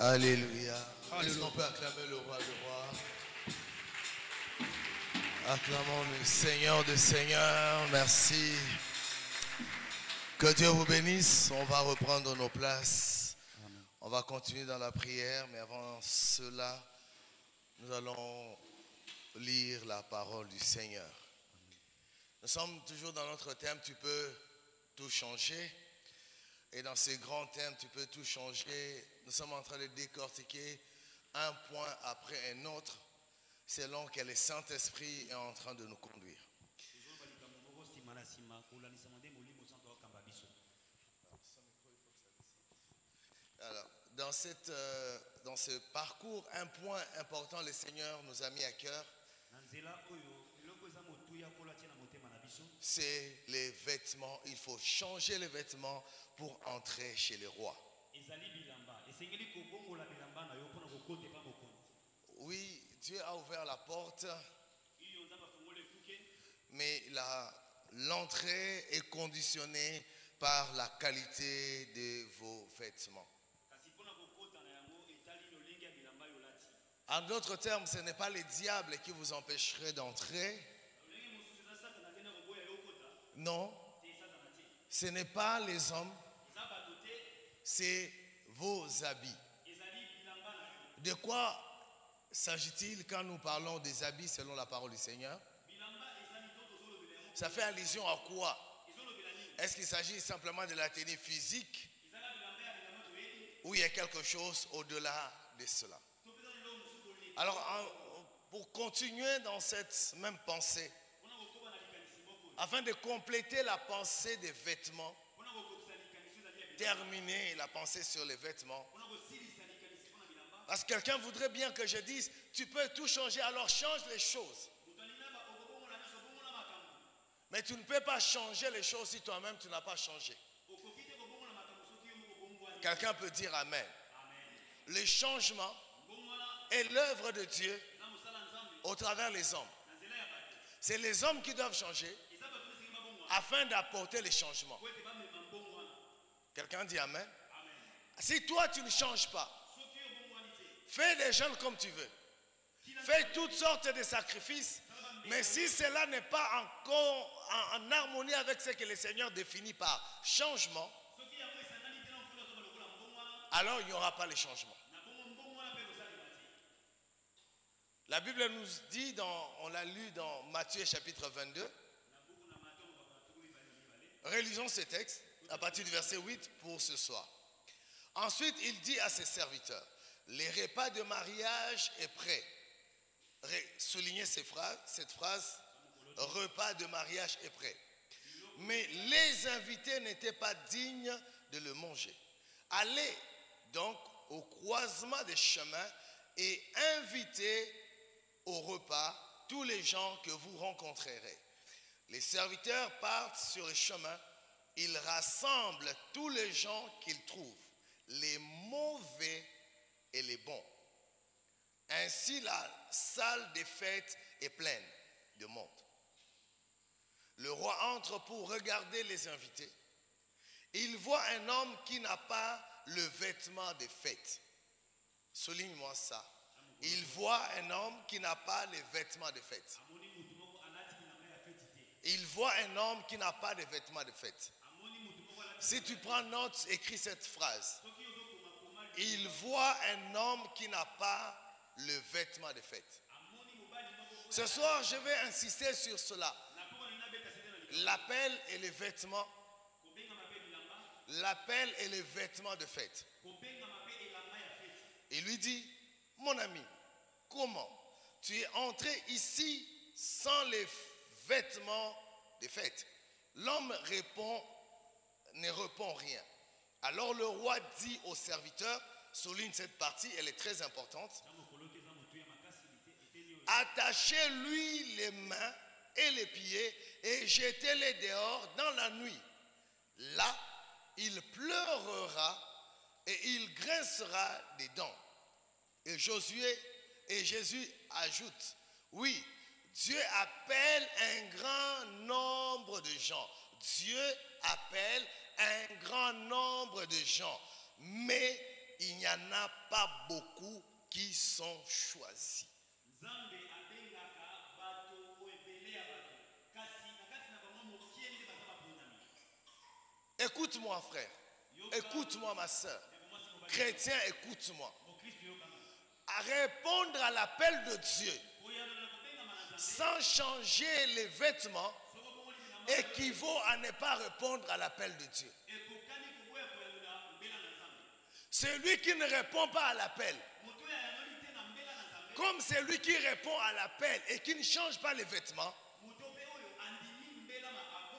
Alléluia. Est-ce qu'on peut acclamer le roi de roi Acclamons le Seigneur de Seigneur. Merci. Que Dieu vous bénisse. On va reprendre nos places. On va continuer dans la prière, mais avant cela, nous allons lire la parole du Seigneur. Nous sommes toujours dans notre thème, tu peux tout changer. Et dans ces grands thèmes, tu peux tout changer. Nous sommes en train de décortiquer un point après un autre, selon que le Saint-Esprit est en train de nous conduire. Alors, dans, cette, euh, dans ce parcours, un point important, le Seigneur nous a mis à cœur. C'est les vêtements. Il faut changer les vêtements pour entrer chez le roi. Oui, Dieu a ouvert la porte, mais l'entrée est conditionnée par la qualité de vos vêtements. En d'autres termes, ce n'est pas les diables qui vous empêcheraient d'entrer. Non, ce n'est pas les hommes, c'est vos habits. De quoi s'agit-il quand nous parlons des habits selon la parole du Seigneur? Ça fait allusion à quoi? Est-ce qu'il s'agit simplement de la tenue physique? Ou il y a quelque chose au-delà de cela? Alors, pour continuer dans cette même pensée, afin de compléter la pensée des vêtements, terminer la pensée sur les vêtements. Parce que quelqu'un voudrait bien que je dise, tu peux tout changer, alors change les choses. Mais tu ne peux pas changer les choses si toi-même tu n'as pas changé. Quelqu'un peut dire Amen. Le changement est l'œuvre de Dieu au travers des hommes. C'est les hommes qui doivent changer afin d'apporter les changements. Quelqu'un dit Amen? Si toi tu ne changes pas, fais les jeunes comme tu veux. Fais toutes sortes de sacrifices. Mais si cela n'est pas encore en, harmonie avec ce que le Seigneur définit par changement, alors il n'y aura pas les changements. La Bible nous dit, dans, on l'a lu dans Matthieu chapitre 22, Relisons ces textes à partir du verset 8 pour ce soir. Ensuite, il dit à ses serviteurs, les repas de mariage est prêt. Soulignez cette phrase, repas de mariage est prêt. Mais les invités n'étaient pas dignes de le manger. Allez donc au croisement des chemins et invitez au repas tous les gens que vous rencontrerez. Les serviteurs partent sur le chemin, ils rassemblent tous les gens qu'ils trouvent, les mauvais et les bons. Ainsi, la salle des fêtes est pleine de monde. Le roi entre pour regarder les invités. Il voit un homme qui n'a pas le vêtement des fêtes. Souligne-moi ça. Il voit un homme qui n'a pas les vêtements de fête il voit un homme qui n'a pas de vêtements de fête. Si tu prends note, écris cette phrase. Il voit un homme qui n'a pas le vêtement de fête. Ce soir, je vais insister sur cela. L'appel et les vêtements. L'appel et les vêtements de fête. Il lui dit, mon ami, comment tu es entré ici sans les vêtements de fête. L'homme répond, ne répond rien. Alors le roi dit au serviteur, souligne cette partie, elle est très importante. Attachez-lui les mains et les pieds et jetez-les dehors dans la nuit. Là, il pleurera et il grincera des dents. Et Josué et Jésus ajoutent, oui, Dieu appelle un grand nombre de gens. Dieu appelle un grand nombre de gens. Mais il n'y en a pas beaucoup qui sont choisis. Écoute-moi, frère. Écoute-moi, ma soeur. Chrétien, écoute-moi. À répondre à l'appel de Dieu sans changer les vêtements équivaut à ne pas répondre à l'appel de Dieu. Celui qui ne répond pas à l'appel, comme celui qui répond à l'appel et qui ne change pas les vêtements,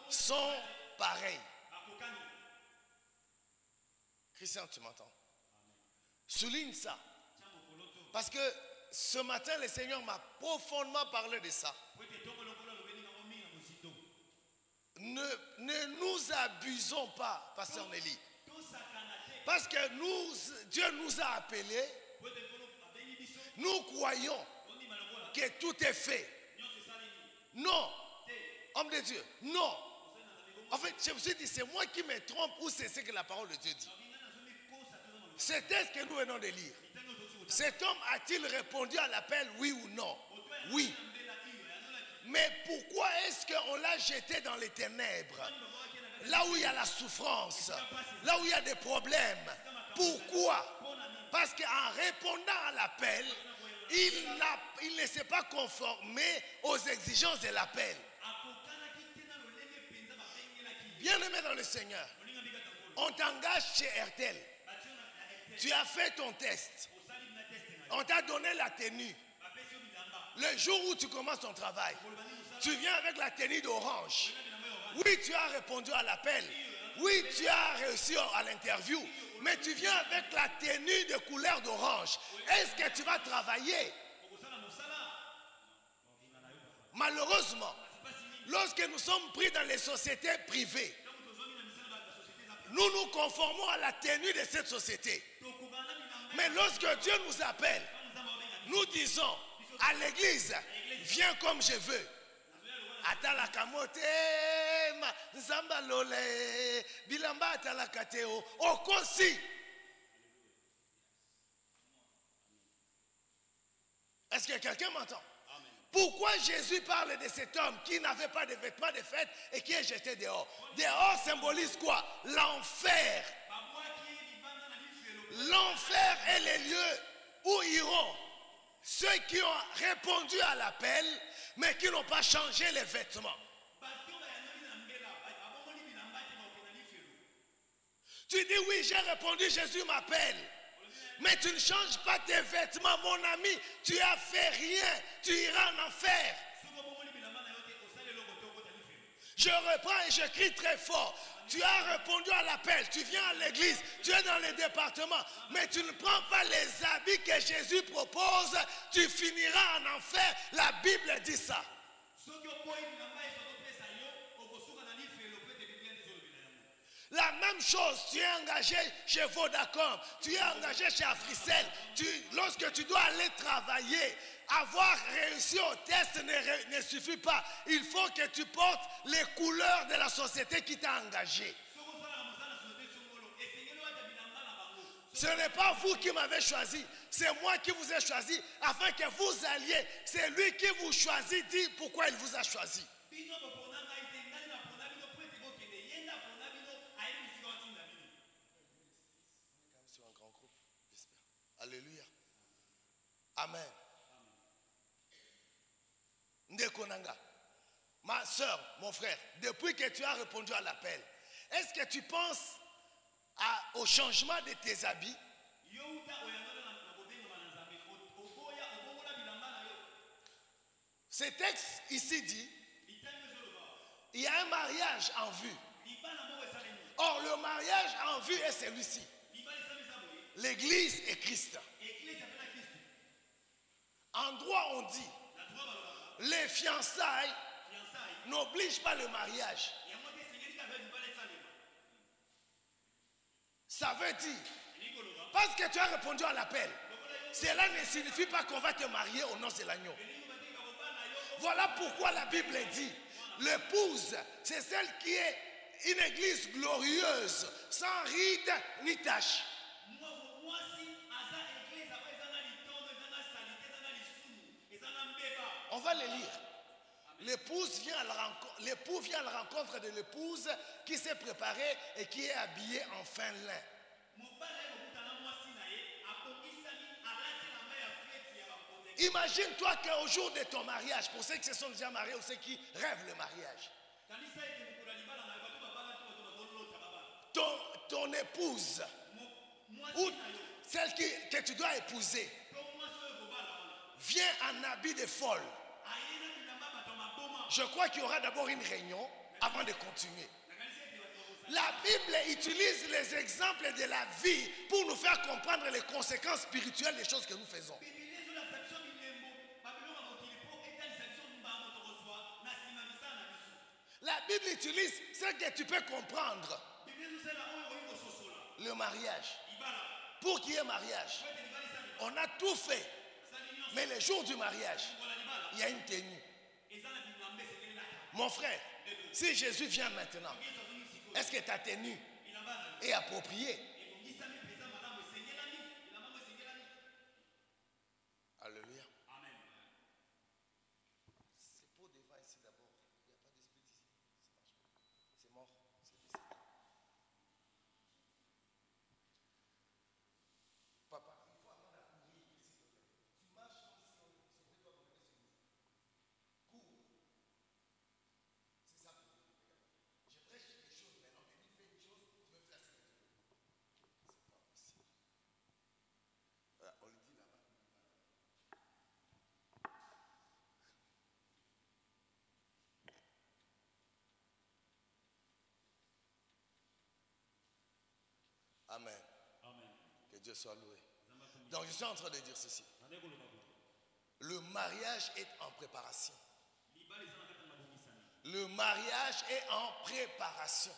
sont pareils. Christian, tu m'entends? Souligne ça. Parce que ce matin, le Seigneur m'a profondément parlé de ça. Ne, ne nous abusons pas, Pasteur Nelly. Parce que nous, Dieu nous a appelés, nous croyons que tout est fait. Non, homme de Dieu, non. En fait, je me suis dit, c'est moi qui me trompe ou c'est ce que la parole de Dieu dit. C'était ce que nous venons de lire? Cet homme a-t-il répondu à l'appel, oui ou non? Oui. Mais pourquoi est-ce qu'on l'a jeté dans les ténèbres? Là où il y a la souffrance, là où il y a des problèmes. Pourquoi? Parce qu'en répondant à l'appel, il, ne s'est pas conformé aux exigences de l'appel. akokanaki te na lolenge mpenza babengelaki Bien aimé dans le Seigneur, on t'engage chez RTL. Tu as fait ton test. osali na teste na yo On t'a donné la tenue. Le jour où tu commences ton travail, tu viens avec la tenue d'orange. Oui, tu as répondu à l'appel. Oui, tu as réussi à l'interview. Mais tu viens avec la tenue de couleur d'orange. Est-ce que tu vas travailler? Malheureusement, lorsque nous sommes pris dans les sociétés privées, nous nous conformons à la tenue de cette société. Mais lorsque Dieu nous appelle, nous disons à l'église, viens comme je veux. bilamba est-ce que quelqu'un m'entend? Pourquoi Jésus parle de cet homme qui n'avait pas de vêtements de fête et qui est jeté dehors? Dehors symbolise quoi? L'enfer. L'enfer est le lieu où iront ceux qui ont répondu à l'appel, mais qui n'ont pas changé les vêtements. Tu dis oui, j'ai répondu, Jésus m'appelle. Mais tu ne changes pas tes vêtements, mon ami. Tu as fait rien. Tu iras en enfer. soki obongoli bilamba na yo te osali eloko te okota lifelo Je reprends et je crie très fort. Tu as répondu à l'appel. Tu viens à l'église. Tu es dans les départements. Mais tu ne prends pas les habits que Jésus propose. Tu finiras en enfer. La Bible dit ça. La même chose, tu es engagé chez Vodacom, tu es engagé chez Africell. Tu- lorsque tu dois aller travailler, avoir réussi au test ne, suffit pas. Il faut que tu portes les couleurs de la société qui t'a engagé. Ce n'est pas vous qui m'avez choisi, c'est moi qui vous ai choisi afin que vous alliez. C'est lui qui vous choisit, dit pourquoi il vous a choisi. Alléluia. Amen. Ndeko Nanga, ma soeur, mon frère, depuis que tu as répondu à l'appel, est-ce que tu penses au changement de tes habits? Ce texte ici dit, il y a un mariage en vue. Or, le mariage en vue est celui-ci. L'église et Christ. En droit, on dit, les fiançailles fiançaille n'obligent pas le mariage. Ça veut dire, parce que tu as répondu à l'appel, cela ne signifie pas qu'on va te marier au nom de l'agneau. Voilà pourquoi la Bible dit, l'épouse, c'est celle qui est une église glorieuse, sans ride ni tache. On va les lire. L'épouse vient à la rencontre, l'époux vient à la rencontre de l'épouse qui s'est préparée et qui est habillée en fin lin. Imagine-toi qu'au jour de ton mariage, pour ceux qui se sont déjà mariés ou ceux qui rêvent le mariage, ton, ton épouse ou celle qui- que tu dois épouser vient en habit de folle. Je crois qu'il y aura d'abord une réunion avant de continuer. La Bible utilise les exemples de la vie pour nous faire comprendre les conséquences spirituelles des choses que nous faisons. La Bible utilise ce que tu peux comprendre, le mariage. Pour qu'il y ait mariage, on a tout fait. Mais le jour du mariage, il y a une tenue. eza na bilamba esengelelaka Mon frère, si Jésus vient maintenant, est-ce que ta tenue est appropriée ebongisami mpenza malamu esengelami bilamba ngo esengelami Alléluia. amen C'est pour devant ici d'abord. Il n'y a pas d'esprit ici. C'est mort. C'est décédé. Papa, il faut apprendre à courir, s'il te plaît. Tu marches comme si on se fait pas comme sur nous. Cours. C'est ça. Je prêche des choses maintenant. Mais il fait une chose, tu me fais assez. C'est pas possible. Voilà, on le dit là-bas. Amen. amen Que Dieu soit loué. Donc je suis en train de dire ceci. Le mariage est en préparation. Le mariage est en préparation.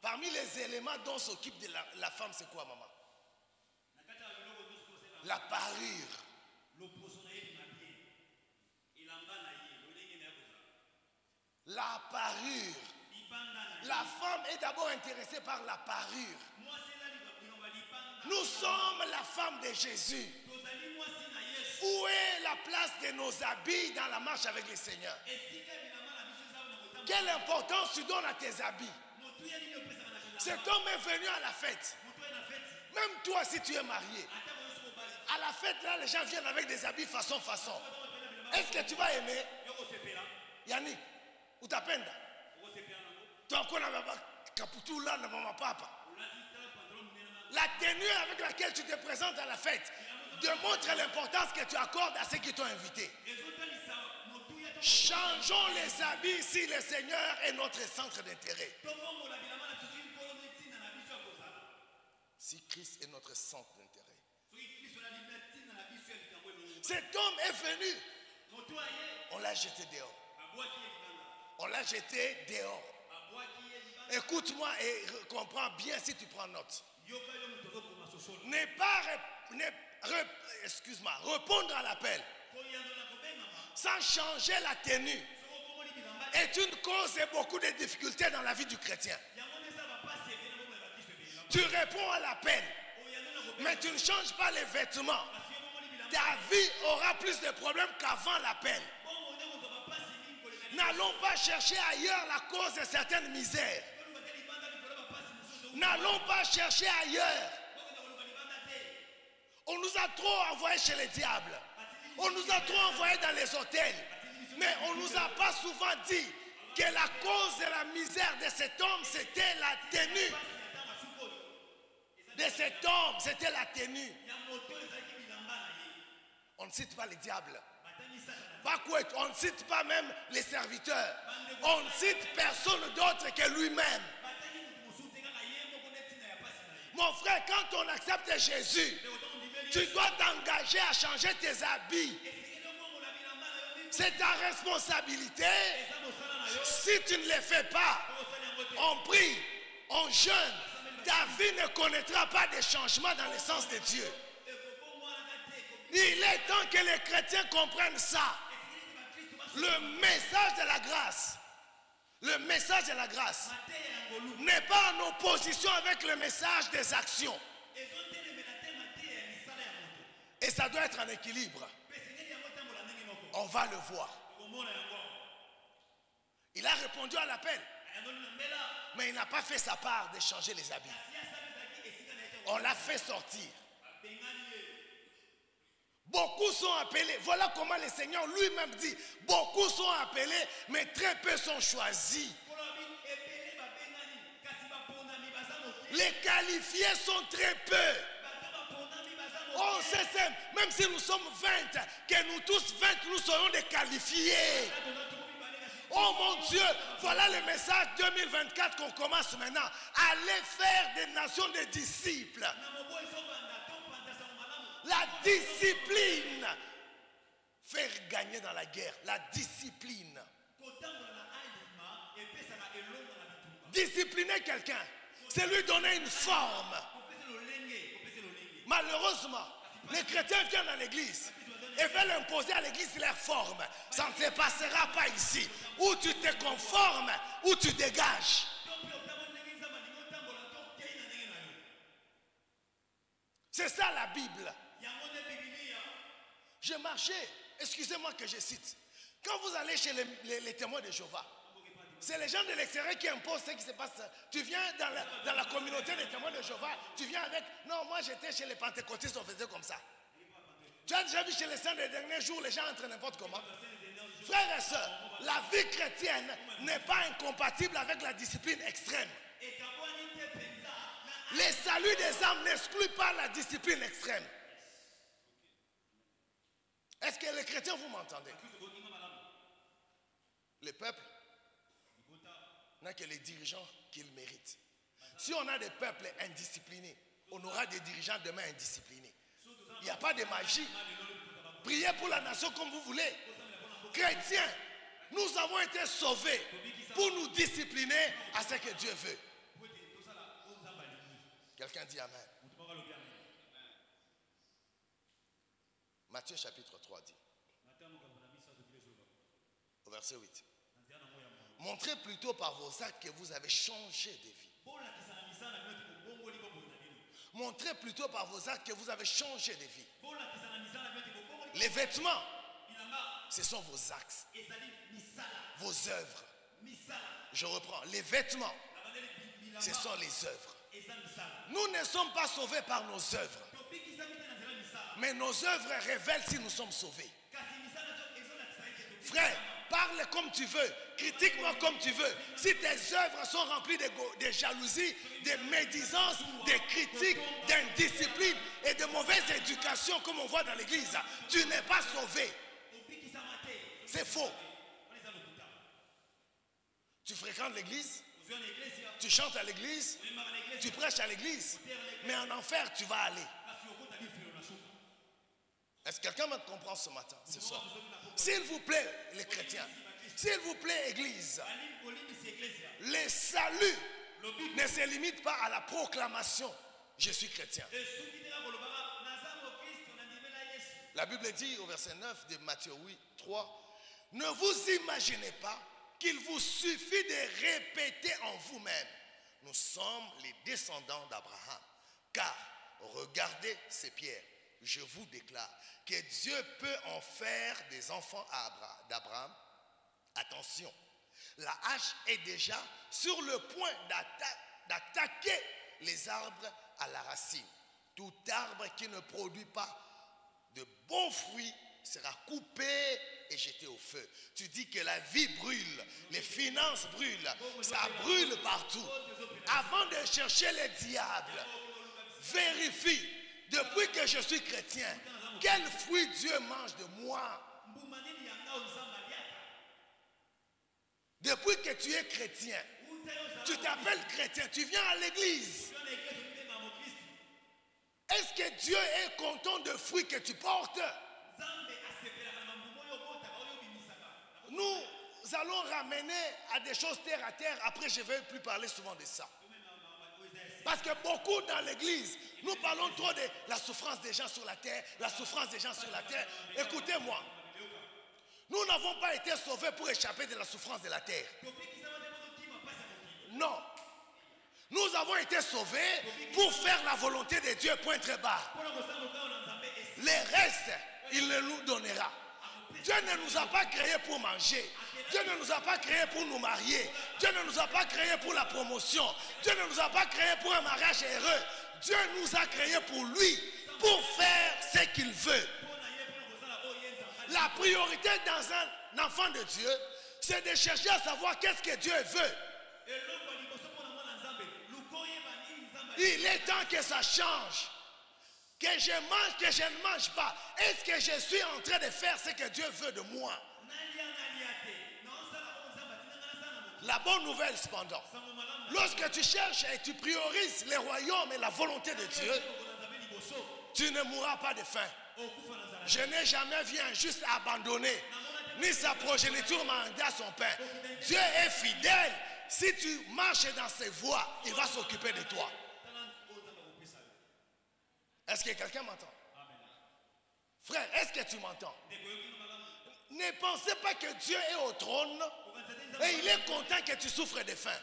Parmi les éléments dont s'occupe de la, la femme, c'est quoi, maman? La parure. La parure. La femme est d'abord intéressée par la parure. Nous sommes la femme de Jésus. Où est la place de nos habits dans la marche avec le Seigneur? Quelle importance tu donnes à tes habits? Cet homme est venu à la fête. Même toi, si tu es marié, à la fête, là, les gens viennent avec des habits façon, façon. Est-ce que tu vas aimer? Kosepela Yannick, utapenda okosepela kaputula na mama papa. La tenue avec laquelle tu te présentes à la fête démontre l'importance que tu accordes à ceux qui t'ont invité. Changeons les habits si le Seigneur est notre centre d'intérêt. Si Christ est notre centre d'intérêt. Cet homme est venu. On l'a jeté dehors. On l'a jeté dehors écoute-moi et re- comprends bien si tu prends note ne pas répondre à l'appel sans changer la tenue est une cause de beaucoup de difficultés dans la vie du chrétien. Tu réponds à l'appel, mais tu ne changes pas les vêtements. Ta vie aura plus de problèmes qu'avant l'appel. N'allons pas chercher ailleurs la cause de certaines misères. N'allons pas chercher ailleurs. On nous a trop envoyés chez les diables. On nous a trop envoyés dans les hôtels. Mais on nous a pas souvent dit que la cause de la misère de cet homme, c'était la tenue. De cet homme, c'était la tenue. On ne cite pas les diables. On ne cite pas même les serviteurs. On ne cite personne d'autre que lui-même. Mon frère, quand on accepte Jésus, tu dois t'engager à changer tes habits. C'est ta responsabilité. Si tu ne le fais pas, on prie, on jeûne. Ta vie ne connaîtra pas de changement dans le sens de Dieu. Il est temps que les chrétiens comprennent ça. Le message de la grâce, le message de la grâce n'est pas en opposition avec le message des actions. Et ça doit être en équilibre. On va le voir. Il a répondu à l'appel, mais il n'a pas fait sa part de changer les habits. On l'a fait sortir. Beaucoup sont appelés. Voilà comment le Seigneur lui-même dit. Beaucoup sont appelés, mais très peu sont choisis. Les qualifiés sont très peu. Oh, c'est simple. Même si nous sommes 20, que nous tous 20, nous serons des qualifiés. Oh mon Dieu, voilà le message 2024 qu'on commence maintenant. Allez faire des nations des disciples. La discipline. Faire gagner dans la guerre. La discipline. Discipliner quelqu'un, c'est lui donner une forme. Malheureusement, les chrétiens viennent à l'église et veulent imposer à l'église leur forme. Ça ne se passera pas ici. Ou tu te conformes, ou tu dégages. C'est ça la Bible. Bibilia Je marchais, excusez-moi que je cite. Quand vous allez chez les, les- les témoins de Jéhovah, c'est les gens de l'extérieur qui imposent ce qui se passe. Tu viens dans la, dans la communauté des témoins de Jéhovah, tu viens avec. Non, moi j'étais chez les pentecôtistes, on faisait comme ça. Tu as déjà vu chez les saints des derniers jours, les gens entrent n'importe comment. Frères et sœurs, la vie chrétienne n'est pas incompatible avec la discipline extrême. Les saluts des âmes n'excluent pas la discipline extrême. Est-ce que les chrétiens, vous m'entendez? Le peuple n'a que les dirigeants qu'il mérite. Si on a des peuples indisciplinés, on aura des dirigeants demain indisciplinés. Il n'y a pas de magie. Priez pour la nation comme vous voulez. Chrétiens, nous avons été sauvés pour nous discipliner à ce que Dieu veut. Quelqu'un dit Amen. Matthieu chapitre 3 dit, au verset 8. Montrez plutôt par vos actes que vous avez changé de vie. Montrez plutôt par vos actes que vous avez changé de vie. Les vêtements, ce sont vos misala vos œuvres. Je reprends. Les vêtements, ce sont les œuvres. Nous ne sommes pas sauvés par nos œuvres, mais nos œuvres révèlent si nous sommes sauvés. Frère, parle comme tu veux, critique-moi comme tu veux. Si tes œuvres sont remplies de, jalousie, de médisance, de critiques, d'indiscipline et de mauvaise éducation, comme on voit dans l'église, tu n'es pas sauvé. C'est faux. Tu fréquentes l'église, tu chantes à l'église, tu prêches à l'église, mais en enfer, tu vas aller. Est-ce que quelqu'un me comprend ce matin, ce soir? S'il vous plaît, les chrétiens, s'il vous plaît, église, Ali- olimbisi eglesia le salut lobi ne se limite pas à la proclamation je suis chrétien. La Bible dit au verset 9 de Matthieu 8, 3, ne vous imaginez pas qu'il vous suffit de répéter en vous-même, nous sommes les descendants d'Abraham. Car regardez ces pierres, je vous déclare que Dieu peut en faire des enfants d'Abraham. Attention, la hache est déjà sur le point d'atta- d'attaquer les arbres à la racine. Tout arbre qui ne produit pas de bons fruits sera coupé et jeté au feu. Tu dis que la vie brûle, les finances brûlent, ça brûle partout. Avant de chercher le diable, vérifie, depuis que je suis chrétien, quel fruit Dieu mange de moi? Depuis que tu es chrétien, tu t'appelles chrétien, tu viens à l'église. Est-ce que Dieu est content de fruits que tu portes? Nous allons ramener à des choses terre à terre. Après, je ne vais plus parler souvent de ça. Parce que beaucoup dans l'église, nous parlons trop de la souffrance des gens sur la terre, la souffrance des gens sur la terre. Écoutez-moi. Nous n'avons pas été sauvés pour échapper de la souffrance de la terre. Non. Nous avons été sauvés pour faire la volonté de Dieu, point très bas. Les restes, il ne nous donnera. Dieu ne nous a pas créés pour manger. Dieu ne nous a pas créés pour nous marier. Dieu ne nous a pas créés pour la promotion. Dieu ne nous a pas créés pour un mariage heureux. Dieu nous a créés pour lui, pour faire ce qu'il veut. La priorité dans un enfant de Dieu, c'est de chercher à savoir qu'est-ce que Dieu veut. Il est temps que ça change. Que je mange, que je ne mange pas. Est-ce que je suis en train de faire ce que Dieu veut de moi La bonne nouvelle cependant, lorsque tu cherches et tu priorises le royaume et la volonté de Dieu, tu ne mourras pas de faim. Je n'ai jamais vu un juste abandonné, ni sa progéniture manger son pain. Dieu est fidèle. Si tu marches dans ses voies, il va s'occuper de toi. tala oyo nzambe akopesa yo Est-ce que quelqu'un m'entend? Frère, est-ce que tu m'entends? Ne pensez pas que Dieu est au trône et il est content que tu souffres de faim.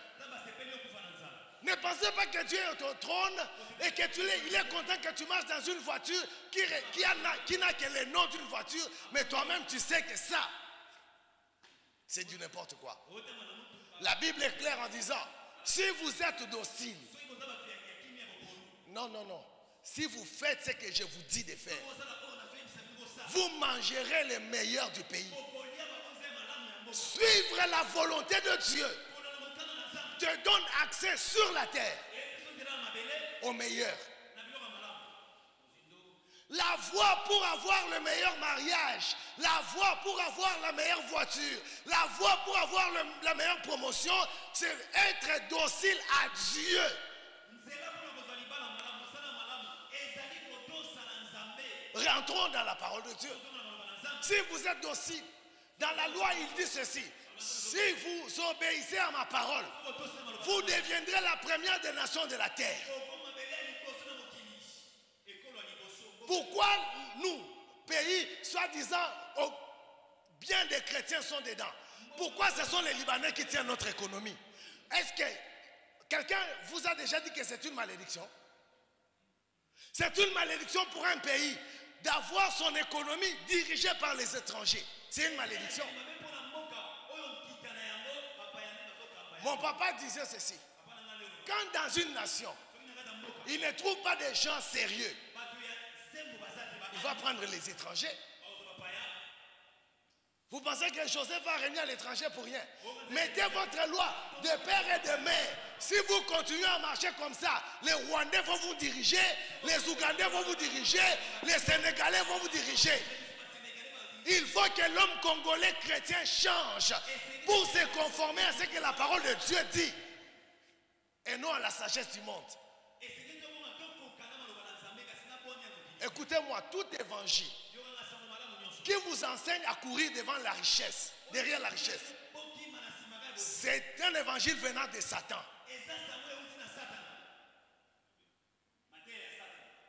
Ne pensez pas que Dieu est au trône et que tu il est content que tu marches dans une voiture qui, qui qui n'a que le nom d'une voiture, mais toi-même tu sais que ça, c'est du n'importe quoi. La Bible est claire en disant, si vous êtes docile, non, non, non, si vous faites ce que je vous dis de faire, vous mangerez le meilleur du pays. Suivre la volonté de Dieu te donne accès sur la terre au meilleur. La voie pour avoir le meilleur mariage, la voie pour avoir la meilleure voiture, la voie pour avoir la meilleure promotion, c'est être docile à Dieu. Rentrons dans la parole de Dieu. Si vous êtes docile, dans la loi, il dit ceci. Si vous obéissez à ma parole, vous deviendrez la première des nations de la terre. Pourquoi nous, pays, soi-disant, bien des chrétiens sont dedans? Pourquoi ce sont les Libanais qui tiennent notre économie? Est-ce que quelqu'un vous a déjà dit que c'est une malédiction? C'est une malédiction pour un pays d'avoir son économie dirigée par les étrangers. C'est une malédiction. Mon papa disait ceci. Quand dans une nation, il ne trouve pas des gens sérieux, il va prendre les étrangers. Vous pensez que Joseph va régner à l'étranger pour rien? Mettez votre loi de père et de mère. Si vous continuez à marcher comme ça, les Rwandais vont vous diriger, les Ougandais vont vous diriger, les Sénégalais vont vous diriger. Il faut que l'homme congolais chrétien change pour se conformer à ce que la parole de Dieu dit et non à la sagesse du monde. Écoutez-moi, tout évangile qui vous enseigne à courir devant la richesse, derrière la richesse, c'est un évangile venant de Satan.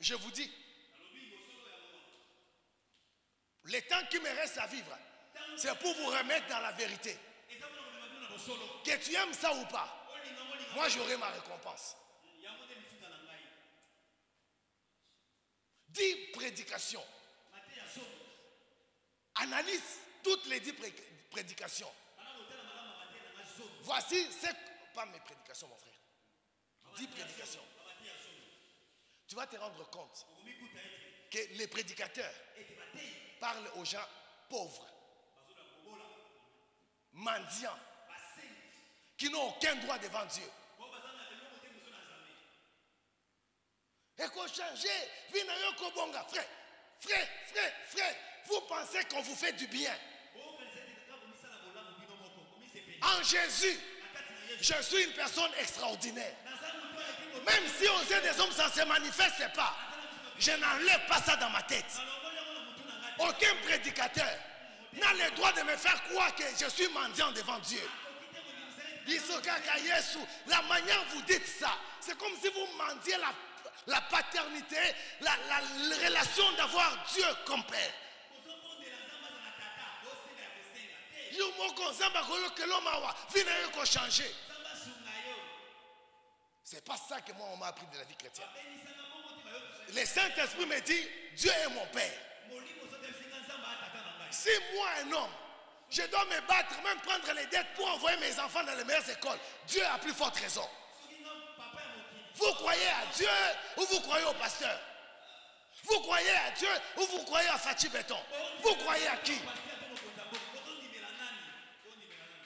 Je vous dis, le temps qui me reste à vivre, c'est pour vous remettre dans la vérité. Que tu aimes ça ou pas, moi j'aurai ma récompense. Dix prédications. Analyse toutes les dix pré- prédications. Voici, c'est pas mes prédications, mon frère. Dix prédications. Tu vas te rendre compte que les prédicateurs parlent aux gens pauvres, mendiants, qui n'ont aucun droit devant Dieu. Éco-changer, vinayo kobonga. Frère, frère, frère, frère, vous pensez qu'on vous fait du bien. En Jésus, je suis une personne extraordinaire. Même si aux yeux des hommes ça ne se manifeste pas, je n'enlève pas ça dans ma tête. Aucun prédicateur n'a le droit de me faire croire que je suis mendiant devant Dieu. Yesu, La manière vous dites ça, c'est comme si vous mendiez la, la paternité, la, la relation d'avoir Dieu comme Père. Yo moko nzambe akoyokela mawa. Vi na yo kochange nzambe asunga yo. C'est pas ça que moi on m'a appris de la vie chrétienne. Le saint esprit me dit dieu est mon père. Si moi, un homme, je dois me battre, même prendre les dettes pour envoyer mes enfants dans les meilleures écoles, Dieu a plus forte raison. Vous croyez à Dieu ou vous croyez au pasteur? Vous croyez à Dieu ou vous croyez à Fachi Béton Vous croyez à qui?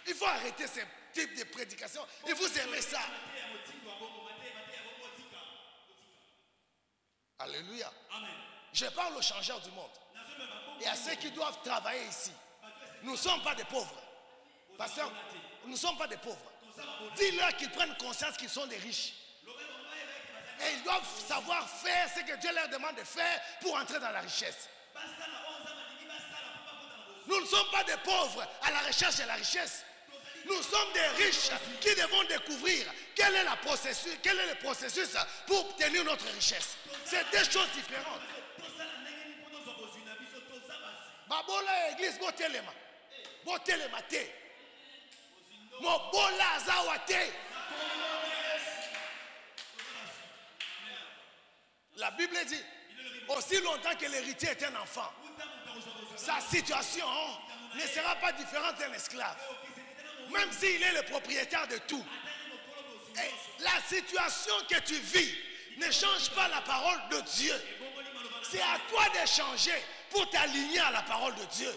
Il faut arrêter ce type de prédication et vous aimez ça. Alléluia. amen Je parle aux changeurs du monde et à ceux qui doivent travailler ici. Nous ne sommes pas des pauvres. Pasteur, nous ne sommes pas des pauvres. Dis-leur qu'ils prennent conscience qu'ils sont des riches. Et ils doivent savoir faire ce que Dieu leur demande de faire pour entrer dans la richesse. Nous ne sommes pas des pauvres à la recherche de la richesse. Nous sommes des riches qui devons découvrir quel est, le processus pour obtenir notre richesse. C'est deux choses différentes. babola mobola la bible dit aussi longtemps que l'héritier est un enfant sa situation ne sera pas différente d'un esclave même s'il est le propriétaire de tout la situation que tu vis ne change pas la parole de Dieu c'est à toi de changer pour t'aligner à la parole de Dieu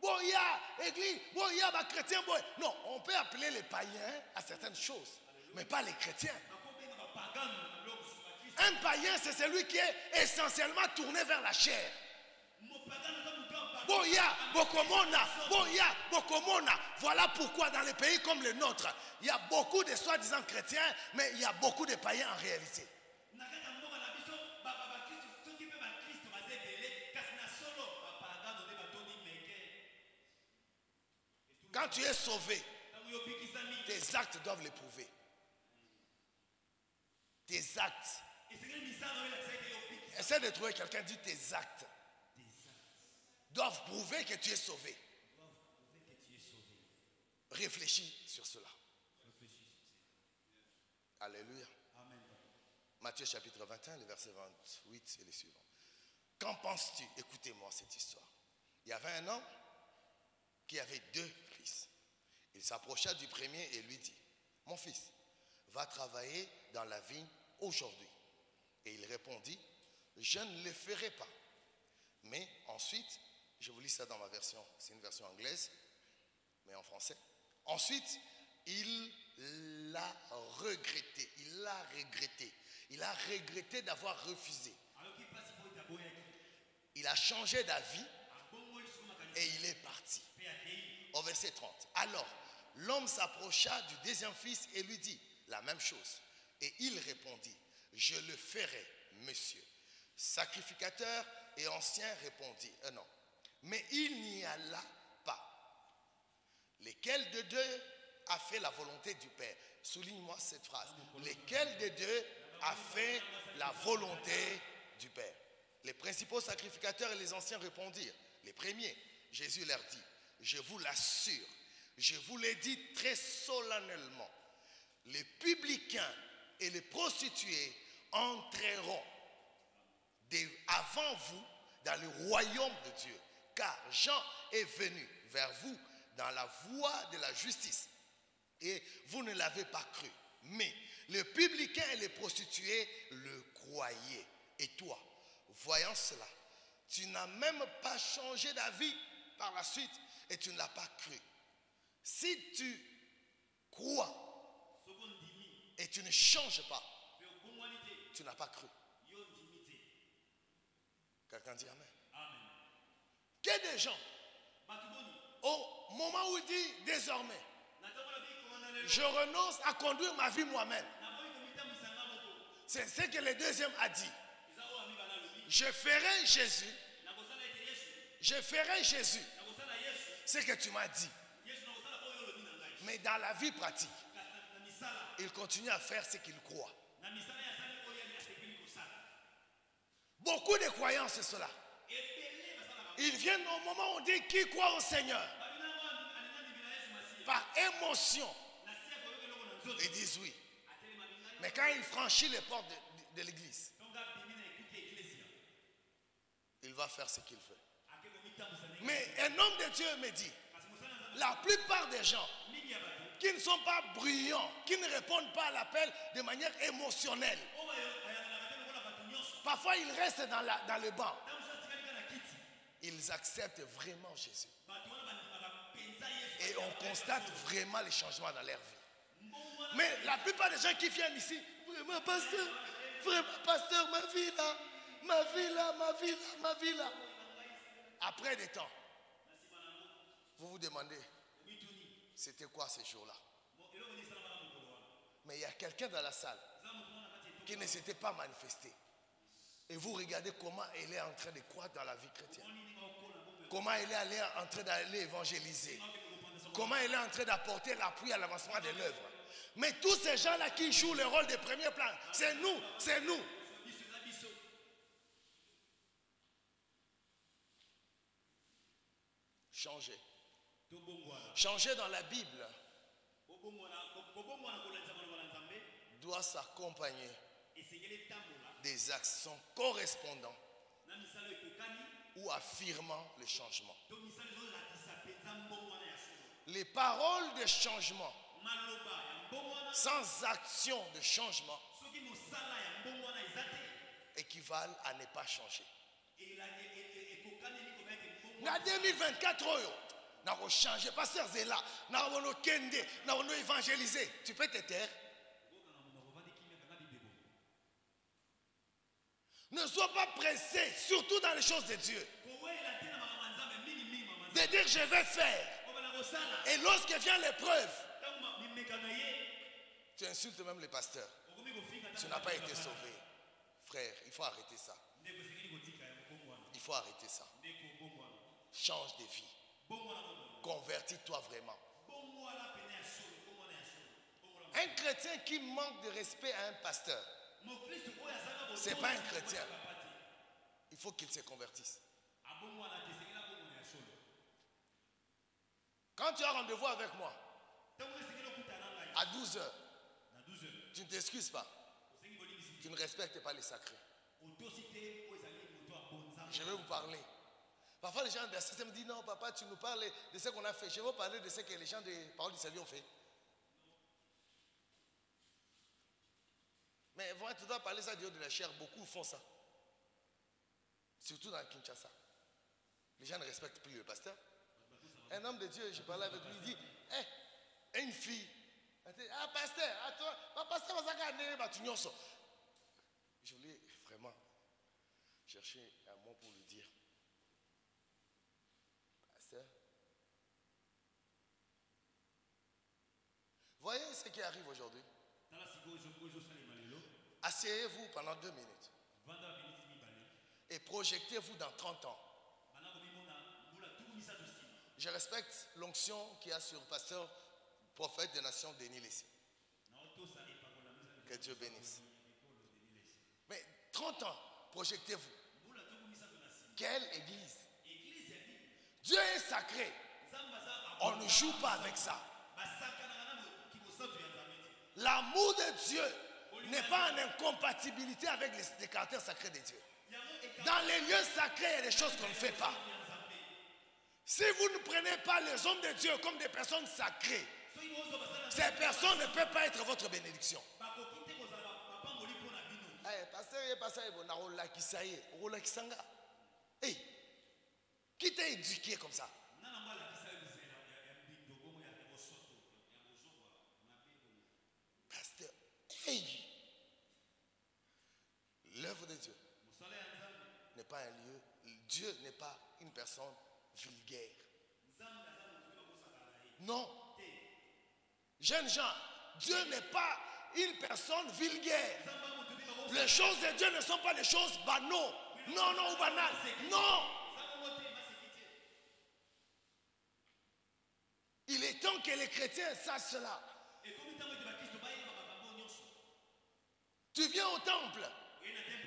Bon, il y a église, il y a chrétien, bon. Non, on peut appeler les païens à certaines choses, mais pas les chrétiens. Un païen, c'est celui qui est essentiellement tourné vers la chair. Bokomona, Bokomona. Voilà pourquoi dans les pays comme le nôtre, il y a beaucoup de soi-disant chrétiens, mais il y a beaucoup de païens en réalité. Quand tu es sauvé, tes actes doivent l'éprouver. Tes actes. Essaie de trouver quelqu'un, dit tes actes doivent prouver que tu es sauvé. Réfléchis sur cela. Alléluia. Matthieu chapitre 21, le verset 28 et les suivants. Qu'en penses-tu? Écoutez-moi cette histoire. Il y avait un homme qui avait deux fils. Il s'approcha du premier et lui dit, mon fils, va travailler dans la vigne aujourd'hui. Et il répondit, je ne le ferai pas. Mais ensuite, je vous lis ça dans ma version, c'est une version anglaise, mais en français. Ensuite, il l'a regretté, il l'a regretté. Il a regretté d'avoir refusé. Il a changé d'avis et il est parti. Au verset 30. Alors, l'homme s'approcha du deuxième fils et lui dit la même chose. Et il répondit, je le ferai, monsieur. Sacrificateur et ancien répondit, euh, non. Mais il n'y alla pas. Lequel de deux a fait la volonté du Père? Souligne-moi cette phrase. Lequel de deux a fait la volonté du Père? Les principaux sacrificateurs et les anciens répondirent. Les premiers, Jésus leur dit, je vous l'assure, je vous l'ai dit très solennellement, les publicains et les prostituées entreront avant vous dans le royaume de Dieu. Car Jean est venu vers vous dans la voie de la justice. Et vous ne l'avez pas cru. Mais les publicains et les prostituées le croyaient. Et toi, voyant cela, tu n'as même pas changé d'avis par la suite et tu ne l'as pas cru. Si tu crois et tu ne changes pas, tu n'as pas cru. Quelqu'un dit Amen. Que des gens, au moment où il dit désormais, je renonce à conduire ma vie moi-même, c'est ce que le deuxième a dit. Je ferai Jésus, je ferai Jésus, ce que tu m'as dit. Mais dans la vie pratique, il continue à faire ce qu'il croit. Beaucoup de croyants, c'est cela. Ils viennent au moment où on dit qui croit au Seigneur. Par émotion, ils disent oui. Mais quand il franchit les portes de, l'église, il va faire ce qu'il ndenge Mais un homme de Dieu me dit, la plupart des gens qui ne sont pas bruyants, qui ne répondent pas à l'appel de manière émotionnelle, parfois ils restent dans, la- dans le banc. Ils acceptent vraiment Jésus. Et on constate vraiment les changements dans leur vie. Mais la plupart des gens qui viennent ici, vraiment, pasteur, vraiment, pasteur, ma vie là, ma vie là, ma vie là, ma vie là. Après des temps, vous vous demandez, c'était quoi mokolo wana Mais il y a quelqu'un dans la salle qui ne s'était pas manifesté. Et vous regardez comment elle est en train de croître dans la vie chrétienne. Comment elle est allée en train d'aller évangéliser. Comment elle est en train d'apporter l'appui à l'avancement de l'œuvre. Mais tous ces gens-là qui jouent le rôle de premier plan, c'est nous, c'est nous. Changer. Changer dans la Bible doit s'accompagner des actions correspondant na misala ekokani ou affirmant le changement. Les paroles de changement sans action de changement équivalent à ne pas changer. Na mbongwana 2024 oyo, na changer. Pasteur Zéla, na kende, na évangéliser. Tu peux te taire? Ne sois pas pressé, surtout dans les choses de Dieu, de dire je vais faire. Et lorsque vient l'épreuve, tu insultes même les pasteurs. Tu n'as pas été sauvé. Frère, il faut arrêter ça. Il faut arrêter ça. Change de vie. Convertis-toi vraiment. Un chrétien qui manque de respect à un pasteur, azaka C'est pas un chrétien. il faut qu'il se convertisse. Quand tu as rendez-vous avec moi à 12 heures, na 12 heures tu ne t'excuses pas. Tu ne respectes pas les sacrés. Je vais vous parler. Parfois, les gens de la système disent Non, papa, tu nous parles de ce qu'on a fait. Je vais vous parler de ce que les gens des paroles du salut ont fait. Mais voilà, tu dois parler ça du haut de la chair. Beaucoup font ça. Surtout dans Kinshasa. Les gens ne respectent plus le pasteur. Un homme de Dieu, je parlais avec lui, il dit Hé, une fille. Ah, pasteur, à toi, ah, pasteur, bah, tu nyonso. Je voulais vraiment chercher un mot pour lui dire Pasteur, voyez ce qui arrive aujourd'hui. Asseyez-vous pendant deux minutes et projetez-vous dans 30 ans. Je respecte l'onction qu'il y a sur pasteur, prophète des nations, Denis Que Dieu bénisse. Mais 30 ans, projetez-vous. Quelle église? Dieu est sacré. On ne joue pas avec ça. L'amour de Dieu n'est pas en incompatibilité avec les, caractères sacrés de Dieu. Dans les lieux sacrés, il y a des choses qu'on ne fait pas. Si vous ne prenez pas les hommes de Dieu comme des personnes sacrées, ces personnes ne peuvent pas être votre bénédiction. qui t'a éduqué comme ça nana mbo alakisa yo bizela ya ya mbindo bongo ya ya bosoto ya bozongwa mabe bongo pasteur hey. l'œuvre de Dieu mosala ya nzambe n'est pas un lieu Dieu n'est pas une personne vulgaire. Non. Jeunes gens Dieu n'est pas une personne vulgaire. Les choses de Dieu ne sont pas des choses banaux non non ou banales. Non. Il est temps que les chrétiens sachent cela. Tu viens au temple.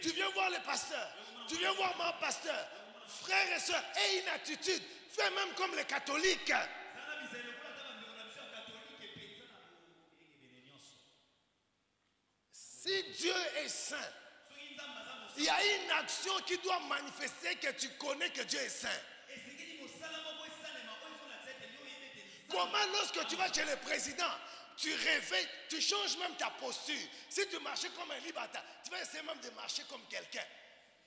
Tu viens voir le pasteur. Tu viens voir mon pasteur. Frères et sœurs, aie une attitude. Fais même comme les catholiques. Si Dieu est saint, Il y a une action qui doit manifester que tu connais que Dieu est saint. Comment lorsque tu vas chez le président, tu réveilles, tu changes même ta posture. Si tu marchais comme un libata, tu vas essayer même de marcher comme quelqu'un.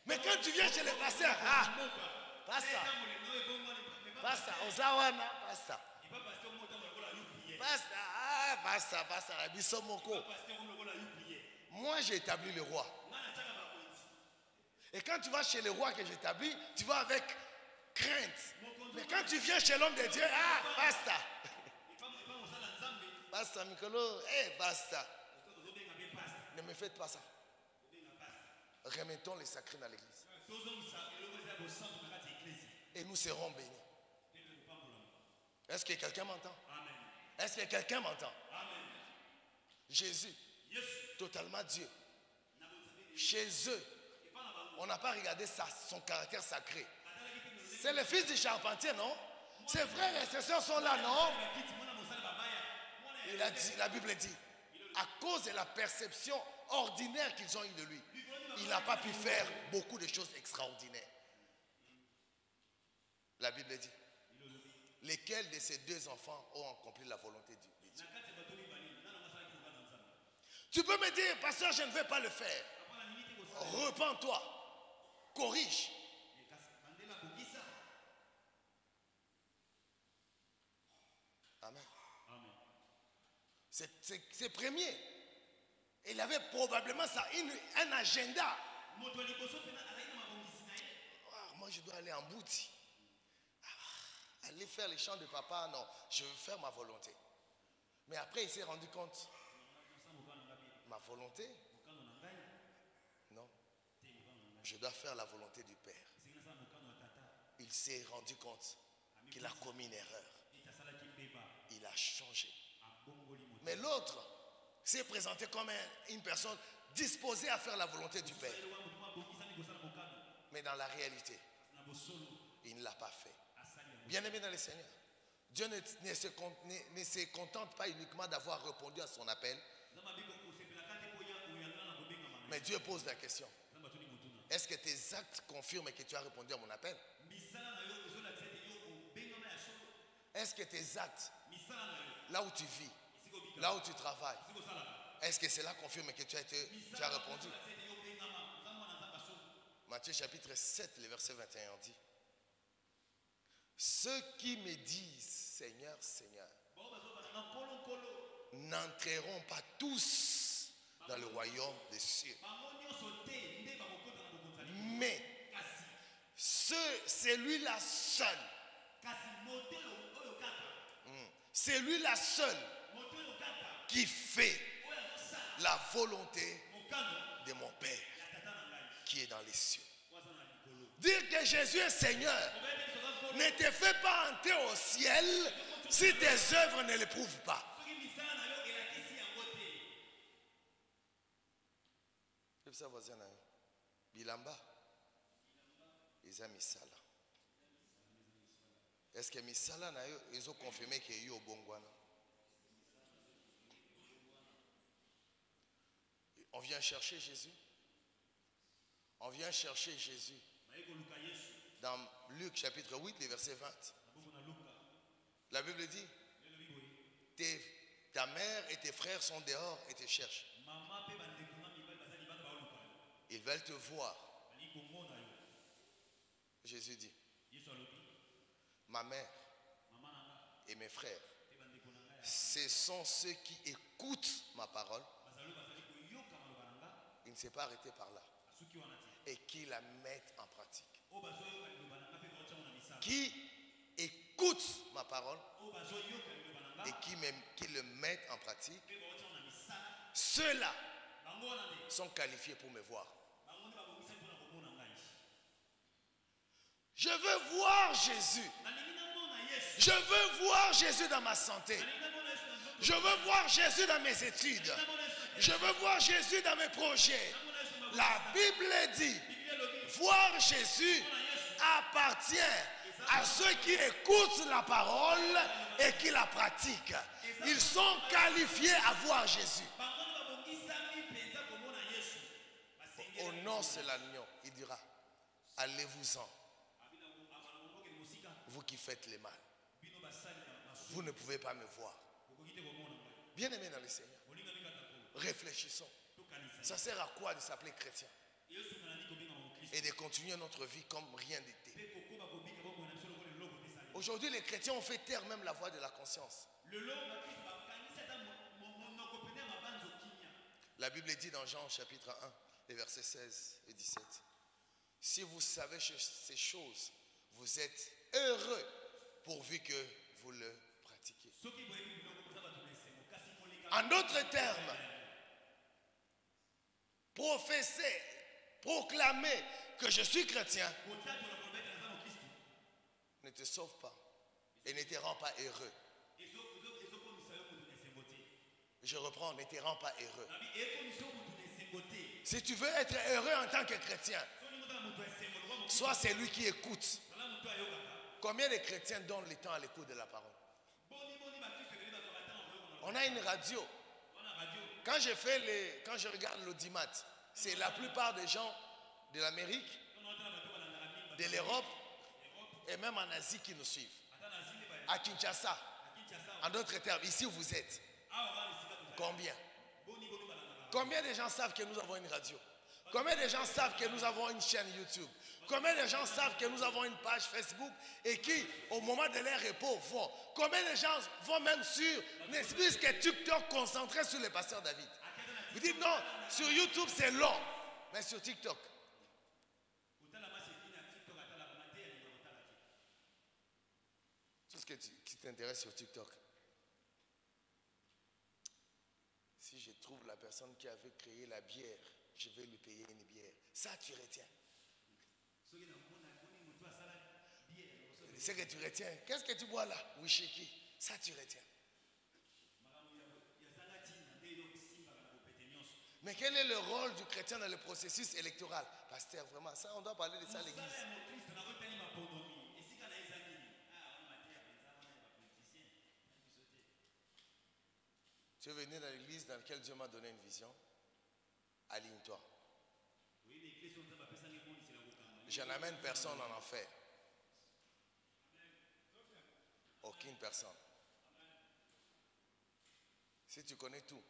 Mais quand tu viens chez le pasteur, ah, pas ça, molemo oyo ebongwani epa pas ça, ozawana, pas ça, paster moko ntango lokola yo priye pas ça, ah, pas ça, pas ça, la biso moko. paster oyo lokola yo priye Moi, j'ai établi le roi. Et quand tu vas chez le roi que j'établis, tu vas avec crainte. Mais quand tu viens chez l'homme de Dieu, ah, basta. Basta, Mikolo, eh, basta. Ne me faites pas ça. Remettons les sacrés dans l'église. Et nous serons bénis. Est-ce que quelqu'un m'entend? Est-ce que quelqu'un m'entend? Jésus, totalement Dieu. Chez eux, on n'a pas regardé son caractère sacré. C'est le fils du charpentier, non? Ses frères et ses sœurs sont là, non? Il a dit, la Bible dit, à cause de la perception ordinaire qu'ils ont eue de lui, il n'a pas pu faire beaucoup de choses extraordinaires. La Bible dit, lesquels de ces deux enfants ont accompli la volonté de Dieu? Tu peux me dire, pasteur, je ne vais pas le faire. Repends-toi, corrige. Amen. c'est premier. Il avait probablement ça, une- un agenda. Ah, moi, je dois aller en Bouti. Ah, aller faire les chants de papa, non. Je veux faire ma volonté. Mais après, il s'est rendu compte. Ma volonté? Non. Je dois faire la volonté du Père. Il s'est rendu compte qu'il a commis une erreur. Il a changé. Mais l'autre s'est présenté comme un- une personne disposée à faire la volonté du Père. Mais dans la réalité, il ne l'a pas fait. asali yango Bien aimé dans le Seigneur, Dieu ne, se, contente pas uniquement d'avoir répondu à son appel, mais Dieu pose la question. Est-ce que tes actes confirment que tu as répondu à mon appel? Est-ce que tes actes, là où tu vis, là où tu travailles, est-ce que cela confirme que tu as, été, tu as répondu? Matthieu chapitre 7, le verset 21 dit Ceux qui me disent Seigneur, Seigneur, n'entreront pas tous dans le royaume des cieux, mais celui-là seul, hmm, celui-là seul qui fait la volonté de mon Père qui est dans les cieux. Dire que Jésus est Seigneur ne te fait pas entrer au ciel si tes œuvres ne le prouvent pas. yo bilamba eza misala que misala na yo ezokonfirme ke yo obongwana? On vient chercher jésus. On vient chercher jésus. Dans luc chapitre 8 le verset 20 na bongo na luka la bible dit ta mère et tes frères sont dehors et te cherchent. Ils veulent te voir. Jésus dit ma mère et mes frères ce sont ceux qui écoutent ma parole, ne s'est pas arrêté par là, et qui la mettent en pratique. na misala Qui écoutent ma parole na nga et qui, qui le mettent en pratique, ceux-là nde sont qualifiés pour me voir. Je veux voir Jésus. Je veux voir Jésus dans ma santé. Je veux voir Jésus dans mes études. Je veux voir Jésus dans mes projets. La Bible dit, voir Jésus appartient à ceux qui écoutent la parole et qui la pratiquent. Ils sont qualifiés à voir Jésus. Au nom c'est l'agneau. Il dira, allez-vous-en, vous qui faites le mal. Vous ne pouvez pas me voir. ngai Bien-aimés dans le Seigneur, réfléchissons. Ça sert à quoi de s'appeler chrétien? Et de continuer notre vie comme rien n'était Aujourd'hui, les chrétiens ont fait taire même la voix de la conscience. La Bible dit dans Jean chapitre 1, les versets 16 et 17. Si vous savez ces choses, vous êtes heureux pourvu que vous le pratiquiez. En d'autres termes, professer, proclamer que je suis chrétien ne te sauve pas et ne te rend pas heureux. Je reprends, ne te rend pas heureux. Si tu veux être heureux en tant que chrétien, sois celui qui écoute. Combien de chrétiens donnent le temps à l'écoute de la parole? On a une radio. Quand je fais les, quand je regarde l'audimat, c'est la plupart des gens de l'Amérique, de l'Europe et même en Asie qui nous suivent. À Kinshasa, en d'autres termes, ici où vous êtes. Combien? Combien de gens savent que nous avons une radio? Combien de gens savent que nous avons une chaîne YouTube? Combien de gens savent que nous avons une page Facebook et qui, au moment de leur repos, vont? Combien de gens vont même sur, n'est-ce plus que TikTok concentré sur le pasteur David? Vous dites non, sur YouTube c'est long, mais sur TikTok, tout ce qui t'intéresse sur TikTok. Si je trouve la personne qui avait créé la bière, je vais lui payer une bière. Ça, tu retiens. soki namona moni moto asala bie liboso Ce que tu retiens, qu'est-ce que tu bois là? Wishiki. Ça, tu retiens. Mais quel est le rôle du chrétien dans le processus électoral? Pasteur, vraiment, ça, on doit parler de ça à l'église. Tu es venu dans l'église dans laquelle Dieu m'a donné une vision? Aligne-toi. Je n'amène personne en enfer. Aucune personne. Si tu connais tout,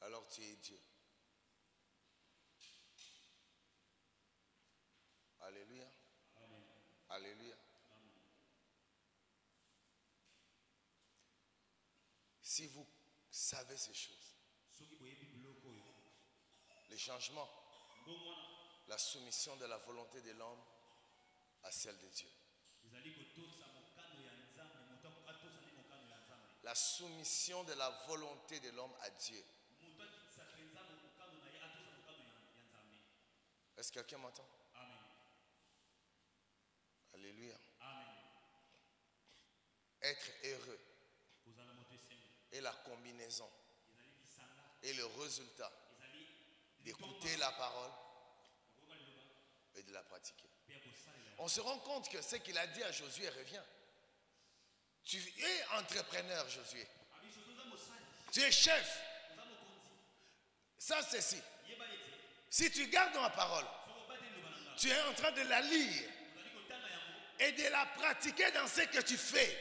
alors tu es Dieu. Alléluia. Alléluia. Si vous savez ces choses, mbongo wana la soumission de la volonté de l'homme à celle de Dieu. La soumission de la volonté de l'homme à Dieu. Est-ce que quelqu'un m'entend? Amen Alléluia. amen Être heureux est la combinaison et le résultat d'écouter la parole et de la pratiquer. On se rend compte que ce qu'il a dit à Josué revient. Tu es entrepreneur, Josué. Tu es chef. Ça, c'est si. Si tu gardes ma parole, tu es en train de la lire et de la pratiquer dans ce que tu fais.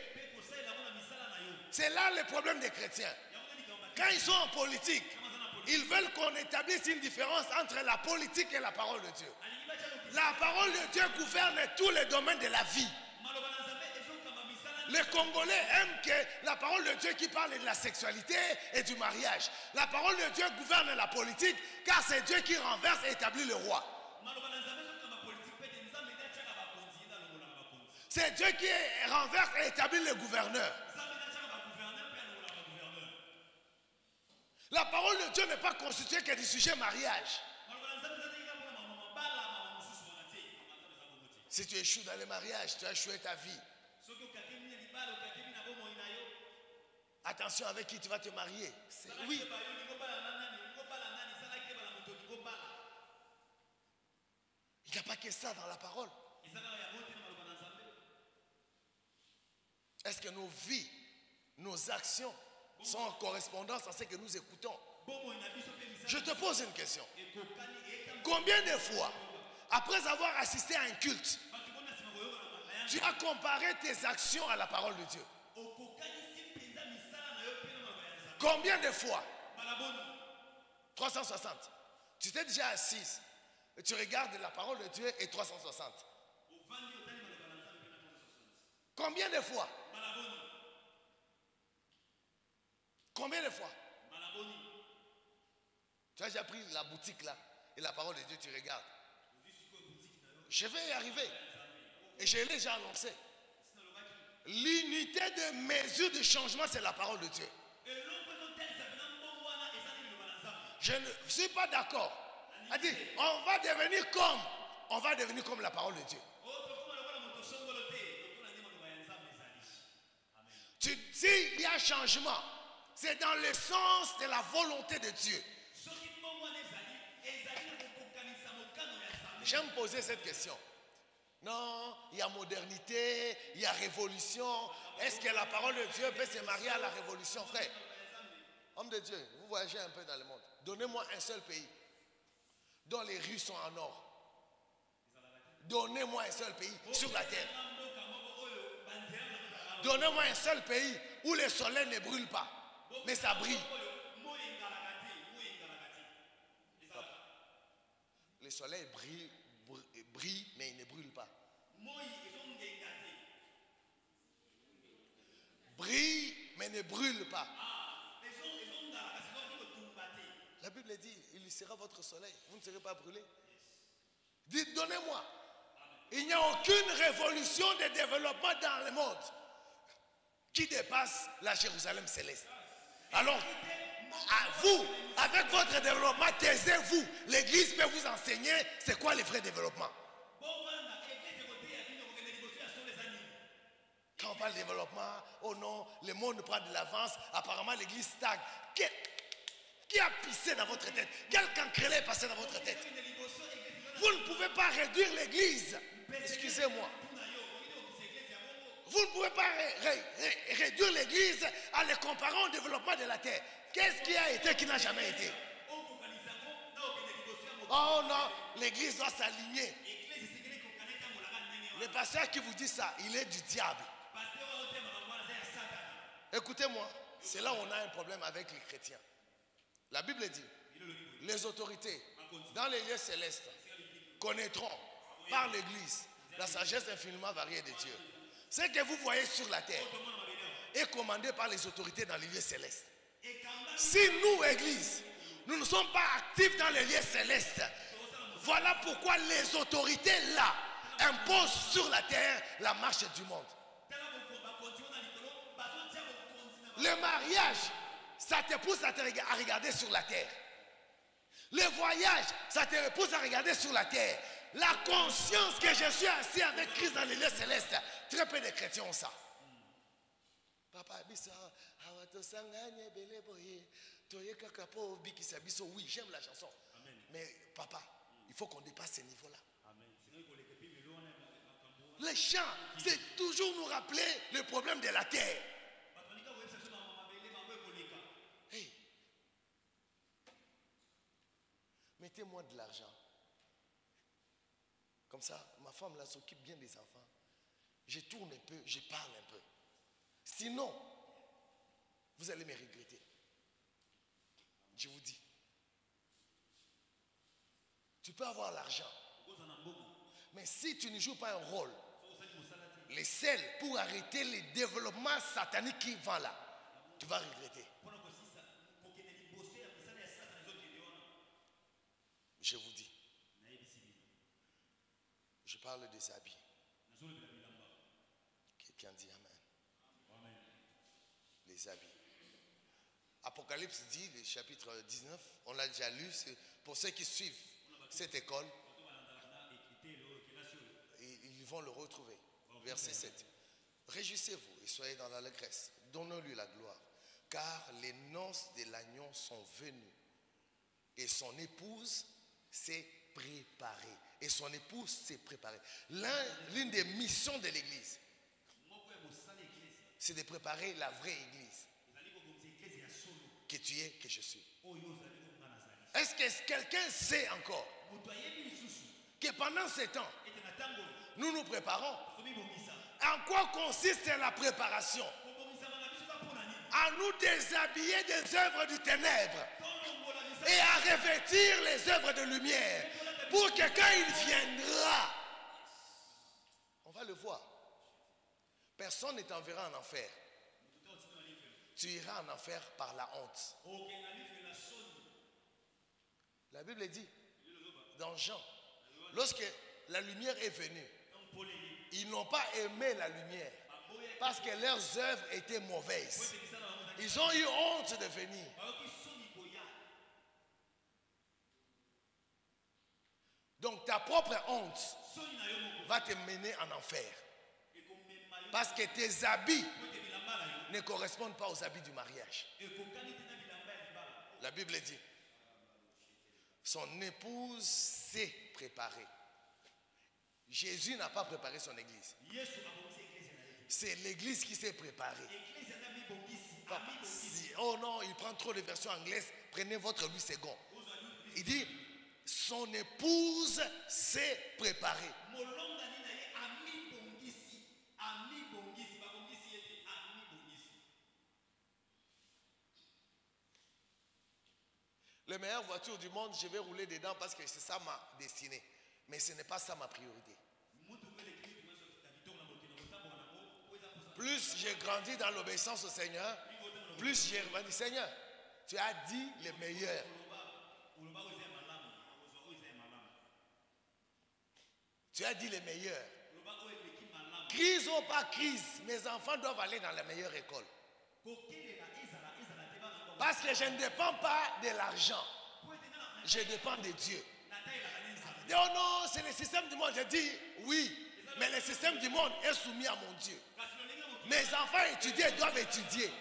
C'est là le problème des chrétiens. Quand ils sont en politique, ils veulent qu'on établisse une différence entre la politique et la parole de Dieu. La parole de Dieu gouverne tous les domaines de la vie. Les Congolais aiment que la parole de Dieu qui parle de la sexualité et du mariage. La parole de Dieu gouverne la politique car c'est Dieu qui renverse et établit le roi. C'est Dieu qui renverse et établit le gouverneur. La parole de Dieu n'est pas constituée que du sujet mariage. Si tu échoues dans le mariage, tu as échoué ta vie. Attention avec qui tu vas te marier. Oui, il n'y a pas que ça dans la parole. Est-ce que nos vies, nos actions sont en correspondance à ce que nous écoutons Je te pose une question. Combien de fois, après avoir assisté à un culte, tu as comparé tes actions à la parole de Dieu? Combien de fois? mbala boni 360. Tu t'es déjà assise et tu regardes la parole de Dieu et 360. ovandi otali maloba na nzambe mpe na 360 Combien de fois? Combien de fois Tu as déjà pris la boutique là et la parole de Dieu, tu regardes. Je vais y arriver. Et je l'ai déjà annoncé. L'unité de mesure de changement, c'est la parole de Dieu. Je ne suis pas d'accord. Dit, on va devenir comme. On va devenir comme la parole de Dieu. Tu, s'il y a changement, c'est dans le sens de la volonté de Dieu. J'aime poser cette question. Non, il y a modernité, il y a révolution. Est-ce que la parole de Dieu peut se marier à la révolution, frère? Homme de Dieu, vous voyagez un peu dans le monde. Donnez-moi un seul pays dont les rues sont en or. Donnez-moi un seul pays sur la terre. Donnez-moi un seul pays où le soleil ne brûle pas, mais ça brille. Le soleil brille, br- brille, mais il ne brûle pas. Brille, mais ne brûle pas. La Bible dit, il sera votre soleil, vous ne serez pas brûlés. Dites, donnez-moi. Il n'y a aucune révolution de développement dans le monde qui dépasse la Jérusalem céleste. Alors, à vous, avec votre développement, taisez-vous. L'Église peut vous enseigner c'est quoi solo eza nini Quand on parle de développement, oh non, le monde prend de l'avance, apparemment l'Église stagne. Qui, qui a pissé dans votre tête? Quel cancrelet est passé dans votre tête Vous ne pouvez pas réduire l'Église. Excusez-moi. Vous ne pouvez pas ré- ré- ré- réduire l'Église en le comparant au développement de la terre. Qu'est-ce qui a été qui n'a jamais été? Oh non, l'Église doit s'aligner. Le pasteur qui vous dit ça, il est du diable. Écoutez-moi, c'est là où on a un problème avec les chrétiens. La Bible dit, les autorités dans les lieux célestes connaîtront par l'Église la sagesse infiniment variée de Dieu. Ce que vous voyez sur la terre est commandé par les autorités dans les lieux célestes. Si nous, Église, nous ne sommes pas actifs dans les lieux célestes, voilà pourquoi les autorités là imposent sur la terre la marche du monde. bokonzi na Le mariage, ça te pousse à, te rega- à regarder sur la terre. Le voyage, ça te pousse à regarder sur la terre. La conscience que je suis assis avec Christ dans les lieux célestes, très peu de chrétiens ont ça. Papa. Oui, j'aime la chanson. Mais papa, il faut qu'on dépasse ce niveau-là. Les chants, c'est toujours nous rappeler le problème de la terre. Hey. Mettez-moi de l'argent. Comme ça, ma femme là s'occupe bien des enfants. Je tourne un peu, je parle un peu. Sinon, vous allez me regretter. Je vous dis. Tu peux avoir l'argent. Mais si tu ne joues pas un rôle, les sels pour arrêter les développements sataniques qui vont là, tu vas regretter. Je vous dis. Je parle des habits. nazolobela bilamba Quelqu'un dit Amen. amen Apocalypse dit, le chapitre 19, on l'a déjà lu, pour ceux qui suivent cette école, ils vont le retrouver. Verset 7. Réjouissez-vous et soyez dans l'allégresse. Donnons-lui la gloire. Car les noces de l'agneau sont venues. Et son épouse s'est préparée. Et son épouse s'est préparée. L'un- L'une des missions de l'Église, moko ya mosala ya eglise c'est de préparer la vraie Église. Que tu es, que je suis. Est-ce que quelqu'un sait encore que pendant ces temps, nous nous préparons? En quoi consiste la préparation? À nous déshabiller des œuvres du ténèbre et à revêtir les œuvres de lumière pour que quand il viendra, on va le voir. Personne ne t'enverra en enfer. Tu iras en enfer par la honte. La Bible dit dans Jean, lorsque la lumière est venue, ils n'ont pas aimé la lumière parce que leurs œuvres étaient mauvaises. Ils ont eu honte de venir. Donc ta propre honte va te mener en enfer. Parce que tes habits ne correspondent pas aux habits du mariage. La Bible dit, son épouse s'est préparée. Jésus n'a pas préparé son église. C'est l'église qui s'est préparée. oh non, il prend trop de versions anglaises. Prenez votre Louis II. ozwa lu Il dit, son épouse s'est préparée. Meilleures voitures du monde, je vais rouler dedans parce que c'est ça ma destinée. Mais ce n'est pas ça ma priorité. Plus j'ai grandi dans l'obéissance au Seigneur, plus j'ai dit Seigneur, tu as dit ya malamu Tu as dit eleki malamu Crise ou pas crise, mes enfants doivent aller dans la meilleure école. Parce que je ne dépends pas de l'argent, je dépends de Dieu. Et oh non, c'est le système du monde. Je dis oui, mais le système du monde est soumis à mon Dieu. Mes enfants étudiés doivent étudier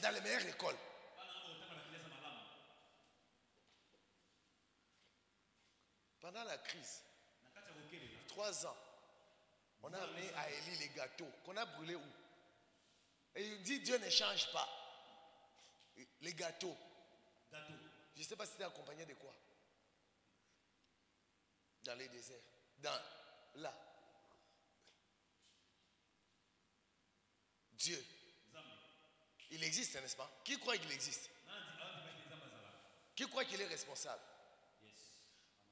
dans les meilleures écoles. Pendant la crise, trois ans, on a amené à Élie les gâteaux qu'on a brûlés où? Et il dit Dieu ne change pas. Les gâteaux. Je ne sais pas si c'était accompagné de quoi. Dans les déserts. Dans là. Dieu, il existe, n'est-ce pas? Qui croit qu'il existe? Qui croit qu'il est responsable?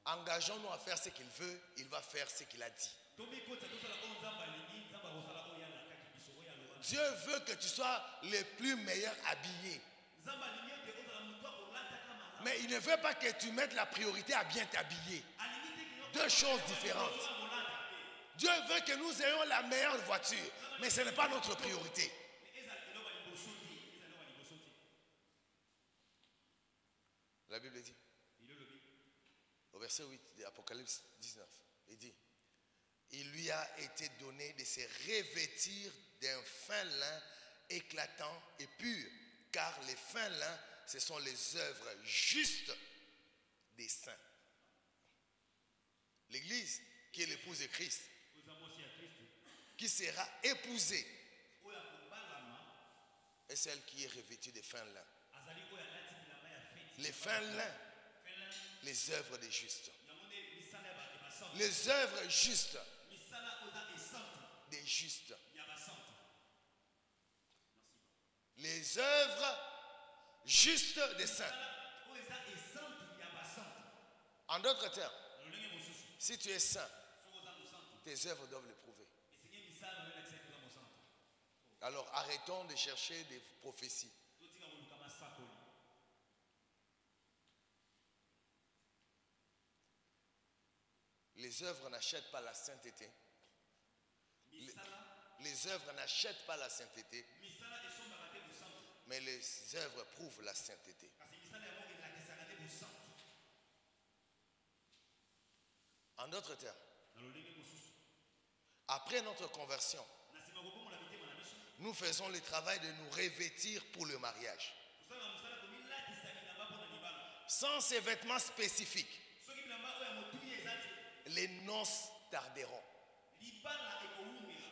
Engageons-nous à faire ce qu'il veut, il va faire ce qu'il a dit. Dieu veut que tu sois le plus meilleur habillé. Mais il ne veut pas que tu mettes la priorité à bien t'habiller. Deux choses différentes. Dieu veut que nous ayons la meilleure voiture, mais ce n'est pas notre priorité. La Bible dit, au verset 8 de Apocalypse 19, il dit, il lui a été donné de se revêtir d'un fin lin éclatant et pur, car les fins lins, ce sont les œuvres justes des saints. L'Église, qui est l'épouse de Christ, qui sera épousée, est celle qui est revêtue de fin lin. azali oyo alati bilamba ya feti Les fins fele les œuvres des justes. Les œuvres justes des justes. ya basante Les œuvres justes des saints. En d'autres termes, si tu es saint, tes œuvres doivent le prouver. Alors arrêtons de chercher des prophéties. Les œuvres n'achètent pas la sainteté. misala Les œuvres n'achètent pas la sainteté, misala esombaka te bosantu mais les œuvres prouvent la sainteté. En d'autres termes, après notre conversion, nous faisons le travail de nous revêtir pour le mariage. Sans ces vêtements spécifiques, les noces tarderont.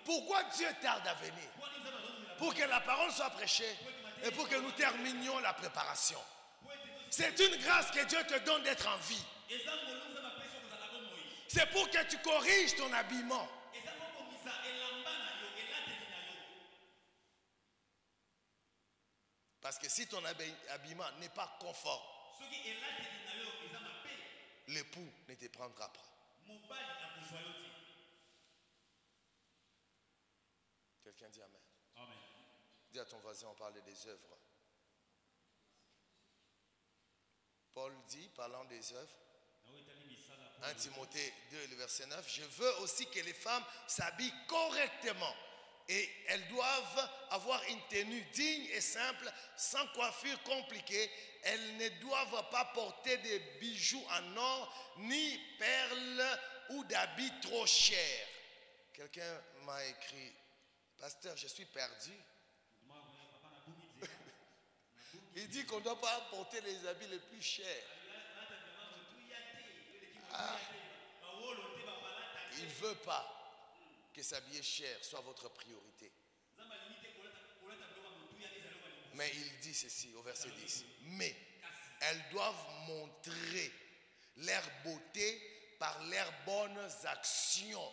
Pourquoi Dieu tarde à venir? Pour que la parole soit prêchée et pour que nous terminions la préparation. C'est une grâce que Dieu te donne d'être en vie. C'est pour que tu corriges ton habillement. Parce que si ton habi- habillement n'est pas conforme, l'époux ne te prendra pas. Quelqu'un dit amen Dis à ton voisin, on parle des œuvres. Paul dit, parlant des œuvres, nawe etali misala 1 Timothée 2, le verset 9, je veux aussi que les femmes s'habillent correctement et elles doivent avoir une tenue digne et simple, sans coiffure compliquée. Elles ne doivent pas porter des bijoux en or, ni perles ou d'habits trop chers. Quelqu'un m'a écrit, Pasteur, je suis perdu. Il dit qu'on ne doit pas porter les habits les plus chers. babalata Il ne veut pas que s'habiller cher soit votre priorité. Mais il dit ceci au verset 10. Mais elles doivent montrer leur beauté par leurs bonnes actions.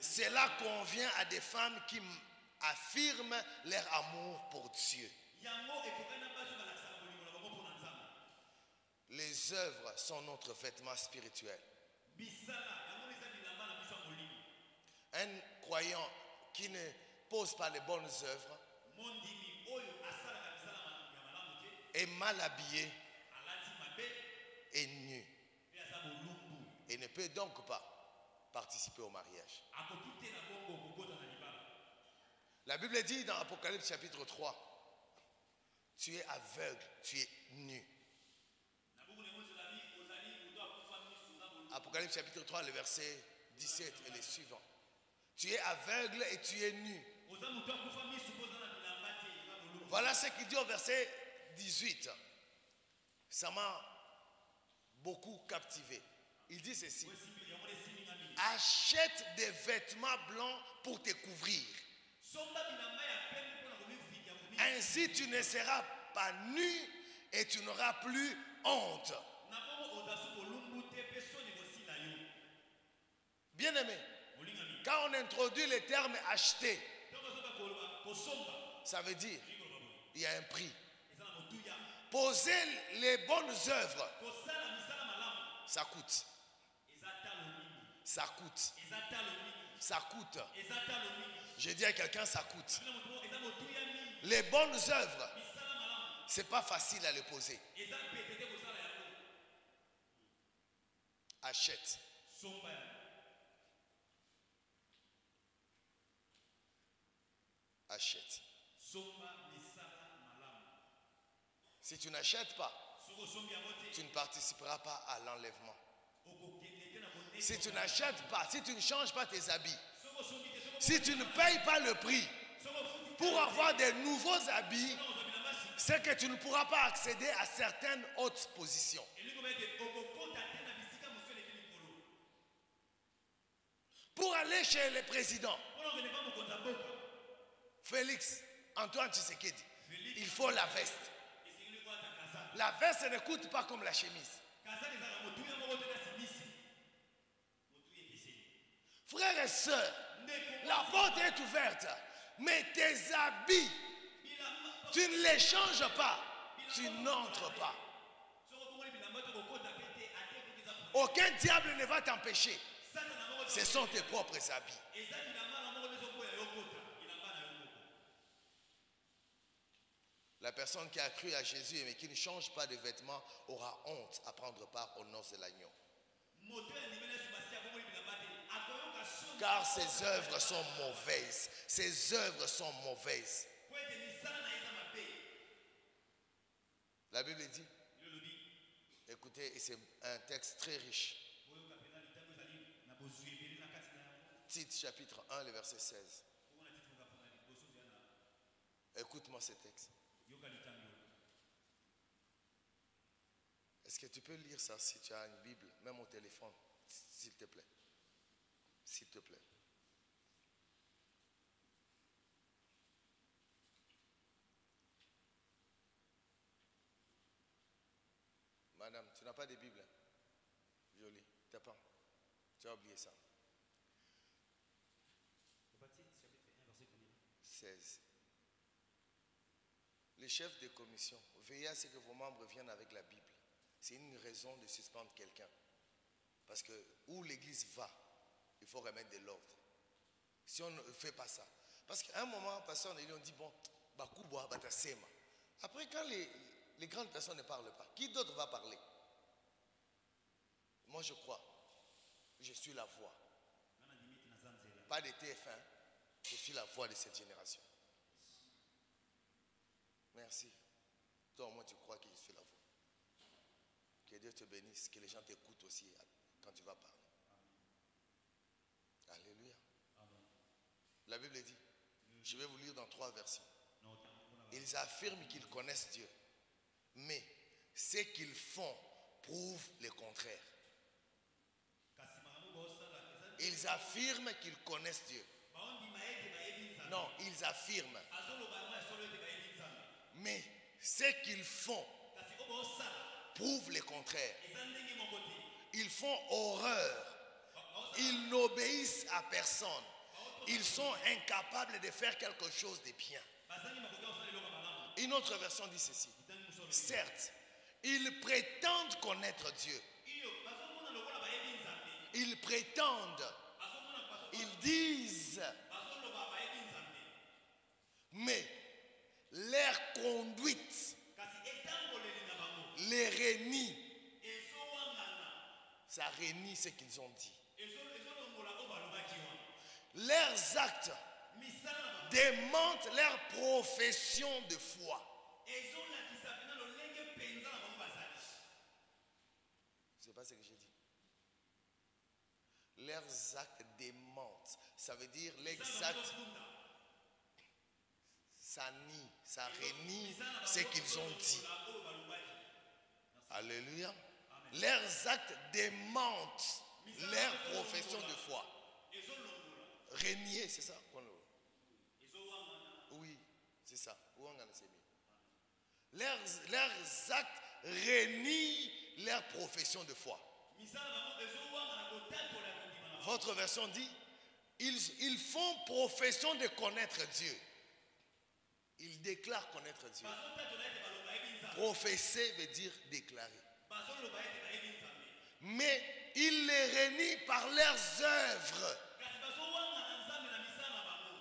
Cela convient à des femmes qui affirment leur amour pour Dieu. Les œuvres sont notre vêtement spirituel. Un croyant qui ne pose pas les bonnes œuvres est mal habillé et nu et ne peut donc pas participer au mariage. akoki te na bongo kokota na libala La Bible dit dans Apocalypse chapitre 3, tu es aveugle, tu es nu. Apocalypse chapitre 3, le verset 17 et les suivants. Tu es aveugle et tu es nu. Voilà ce qu'il dit au verset 18. Ça m'a beaucoup captivé. Il dit ceci. Achète des vêtements blancs pour te couvrir. Ainsi tu ne seras pas nu et tu n'auras plus honte. Bien aimé, quand on introduit le terme acheter, ça veut dire il y a un prix. Poser les bonnes œuvres, ça coûte. Ça coûte. Ça coûte. Je dis à quelqu'un, ça coûte. Les bonnes œuvres, c'est pas facile à les poser. Achète. Achète. Si tu n'achètes pas, tu ne participeras pas à l'enlèvement. okokende te na konde Si tu n'achètes pas, si tu ne changes pas tes habits, si tu ne payes pas le prix pour avoir de nouveaux habits, c'est que tu ne pourras pas accéder à certaines hautes positions. Pour aller chez le président, Félix Antoine Tshisekedi, il faut la veste. La veste ne coûte pas comme la chemise. Frères et sœurs, la porte est ouverte, mais tes habits, tu ne les changes pas, tu n'entres pas. Aucun diable ne va t'empêcher. Ce sont tes propres habits. La personne qui a cru à Jésus mais qui ne change pas de vêtements aura honte à prendre part aux noces de l'agneau. Car ses œuvres sont mauvaises. Ses œuvres sont mauvaises. La Bible dit, écoutez, c'est un texte très riche. Tite chapitre 1, le verset 16. komona titikoka mpona liboso toya na Écoute-moi ce texte. Est-ce que tu peux lire ça si tu as une Bible, même au téléphone, s'il te plaît? s'il te plaît. Madame, tu n'as pas de Bible. Hein? Jolie, t'as pas? Tu as oublié ça. 16. Les chefs de commission, veillez à ce que vos membres viennent avec la Bible. C'est une raison de suspendre quelqu'un. Parce que où l'Église va, il faut remettre de l'ordre. Si on ne fait pas ça. Parce qu'à un moment, pasteur, on dit bon, Bakuba, Batasema. Après, quand les, les grandes personnes ne parlent pas, qui d'autre va parler? Moi, je crois. Je suis la voix. Pas de TF1. Je suis la voix de cette génération. Merci. Toi, au moins, tu crois que je suis la voix. Que Dieu te bénisse, que les gens t'écoutent aussi quand tu vas parler. Alléluia. La Bible dit, je vais vous lire dans trois versets. Ils affirment qu'ils connaissent Dieu. Mais ce qu'ils font prouve le contraire. Ils affirment qu'ils connaissent Dieu. Non, ils affirment. Mais ce qu'ils font prouve le contraire. Ils font horreur. Ils n'obéissent à personne. Ils sont incapables de faire quelque chose de bien. Une autre version dit ceci. Certes, ils prétendent connaître Dieu. Ils prétendent. Ils disent. Mais leur conduite les ezowangana Ça renie ce qu'ils ont dit. Leurs actes démentent leur profession de foi. C'est pas ce que j'ai dit. Leurs actes démentent. Ça veut dire l'exact, ça nie, ça renie ce qu'ils ont dit. Alléluia. Leurs actes démentent leur profession de foi. Renier, c'est ça? Oui, c'est ça. Leurs, leurs actes renient leur profession de foi. Votre version dit, ils, ils font profession de connaître Dieu. Ils déclarent connaître Dieu. Professer veut dire déclarer. Mais ils les renient par leurs œuvres. kasi bazowangana nzambe na misala na bango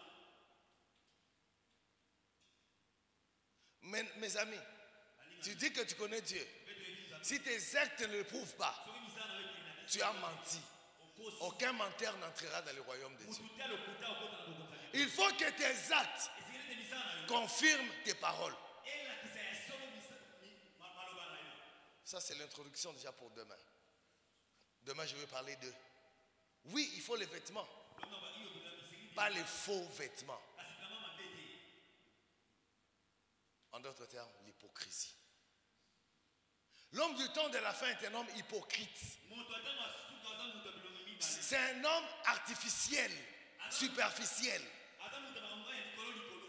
Mes, amis, tu dis que tu connais Dieu. Si tes actes ne le prouvent pas, tu as menti. Aucun menteur n'entrera dans le royaume de Dieu. Il faut que tes actes confirment tes paroles. Ça, c'est l'introduction déjà pour demain. Demain, je vais parler de... Oui, il faut les vêtements, pas les faux vêtements. kasi bilamba mabe te En d'autres termes, l'hypocrisie. L'homme du temps de la fin est un homme hypocrite. C'est un homme artificiel, superficiel,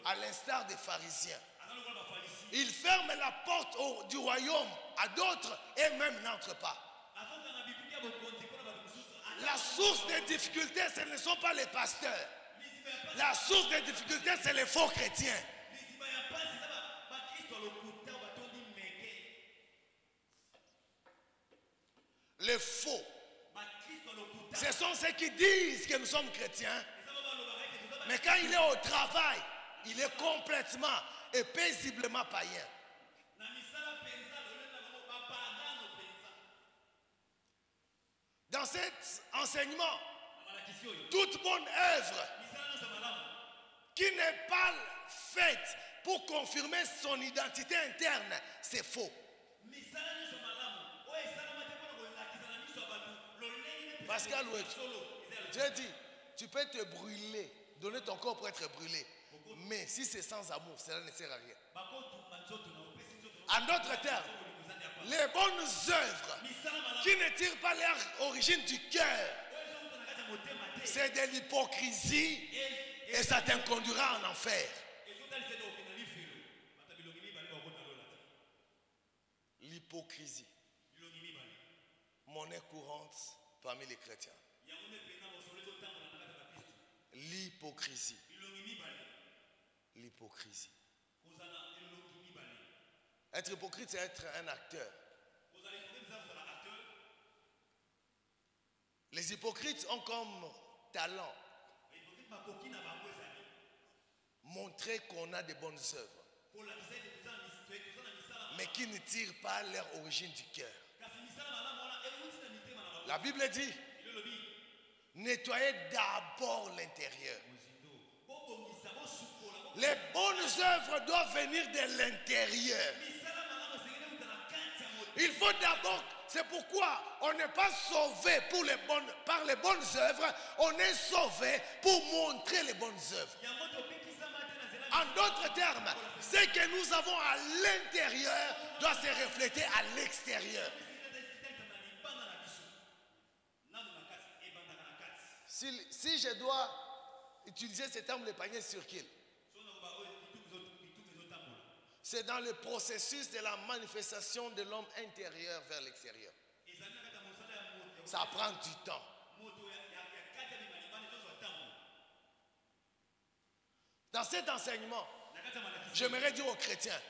à l'instar des pharisiens. Il ferme la porte du royaume à d'autres et même n'entre pas. La source des difficultés, ce ne sont pas les pasteurs. La source des difficultés, c'est les faux chrétiens. Les faux, lokuta ce sont ceux qui disent que nous sommes chrétiens, eza ba balobaka ete toza ba- mais quand il est au travail, il est complètement et paisiblement païen. Dans cet enseignement, oyo toute bonne œuvre qui n'est pas faite pour confirmer son identité interne, c'est faux. Pascal ya Dieu dit, tu peux te brûler, donner ton corps pour être brûlé. Mais si c'est sans amour, cela ne sert à rien. nde ya pasi. les bonnes œuvres qui ne tirent pas leur origine du cœur, c'est de l'hypocrisie et ça t'inconduira en enfer. L'hypocrisie. monnaie courante parmi les chrétiens. L'hypocrisie. L'hypocrisie. Être hypocrite, c'est être un acteur. Les hypocrites ont comme talent montrer qu'on a de bonnes œuvres, mais qui ne tirent pas leur origine du cœur. La Bible dit, nettoyez d'abord l'intérieur. Les bonnes œuvres doivent venir de l'intérieur. Il faut d'abord, c'est pourquoi on n'est pas sauvé pour les bonnes, par les bonnes œuvres, on est sauvé pour montrer les bonnes œuvres. En d'autres termes, ce que nous avons à l'intérieur doit se refléter à l'extérieur. misala na libanda na biso nano na kati ebandaka na kati Si, je dois utiliser ce terme, le panier circule. bituku ezotambola C'est dans le processus de la manifestation de l'homme intérieur vers l'extérieur. Ça prend du temps. Dans cet enseignement, j'aimerais dire aux chrétiens,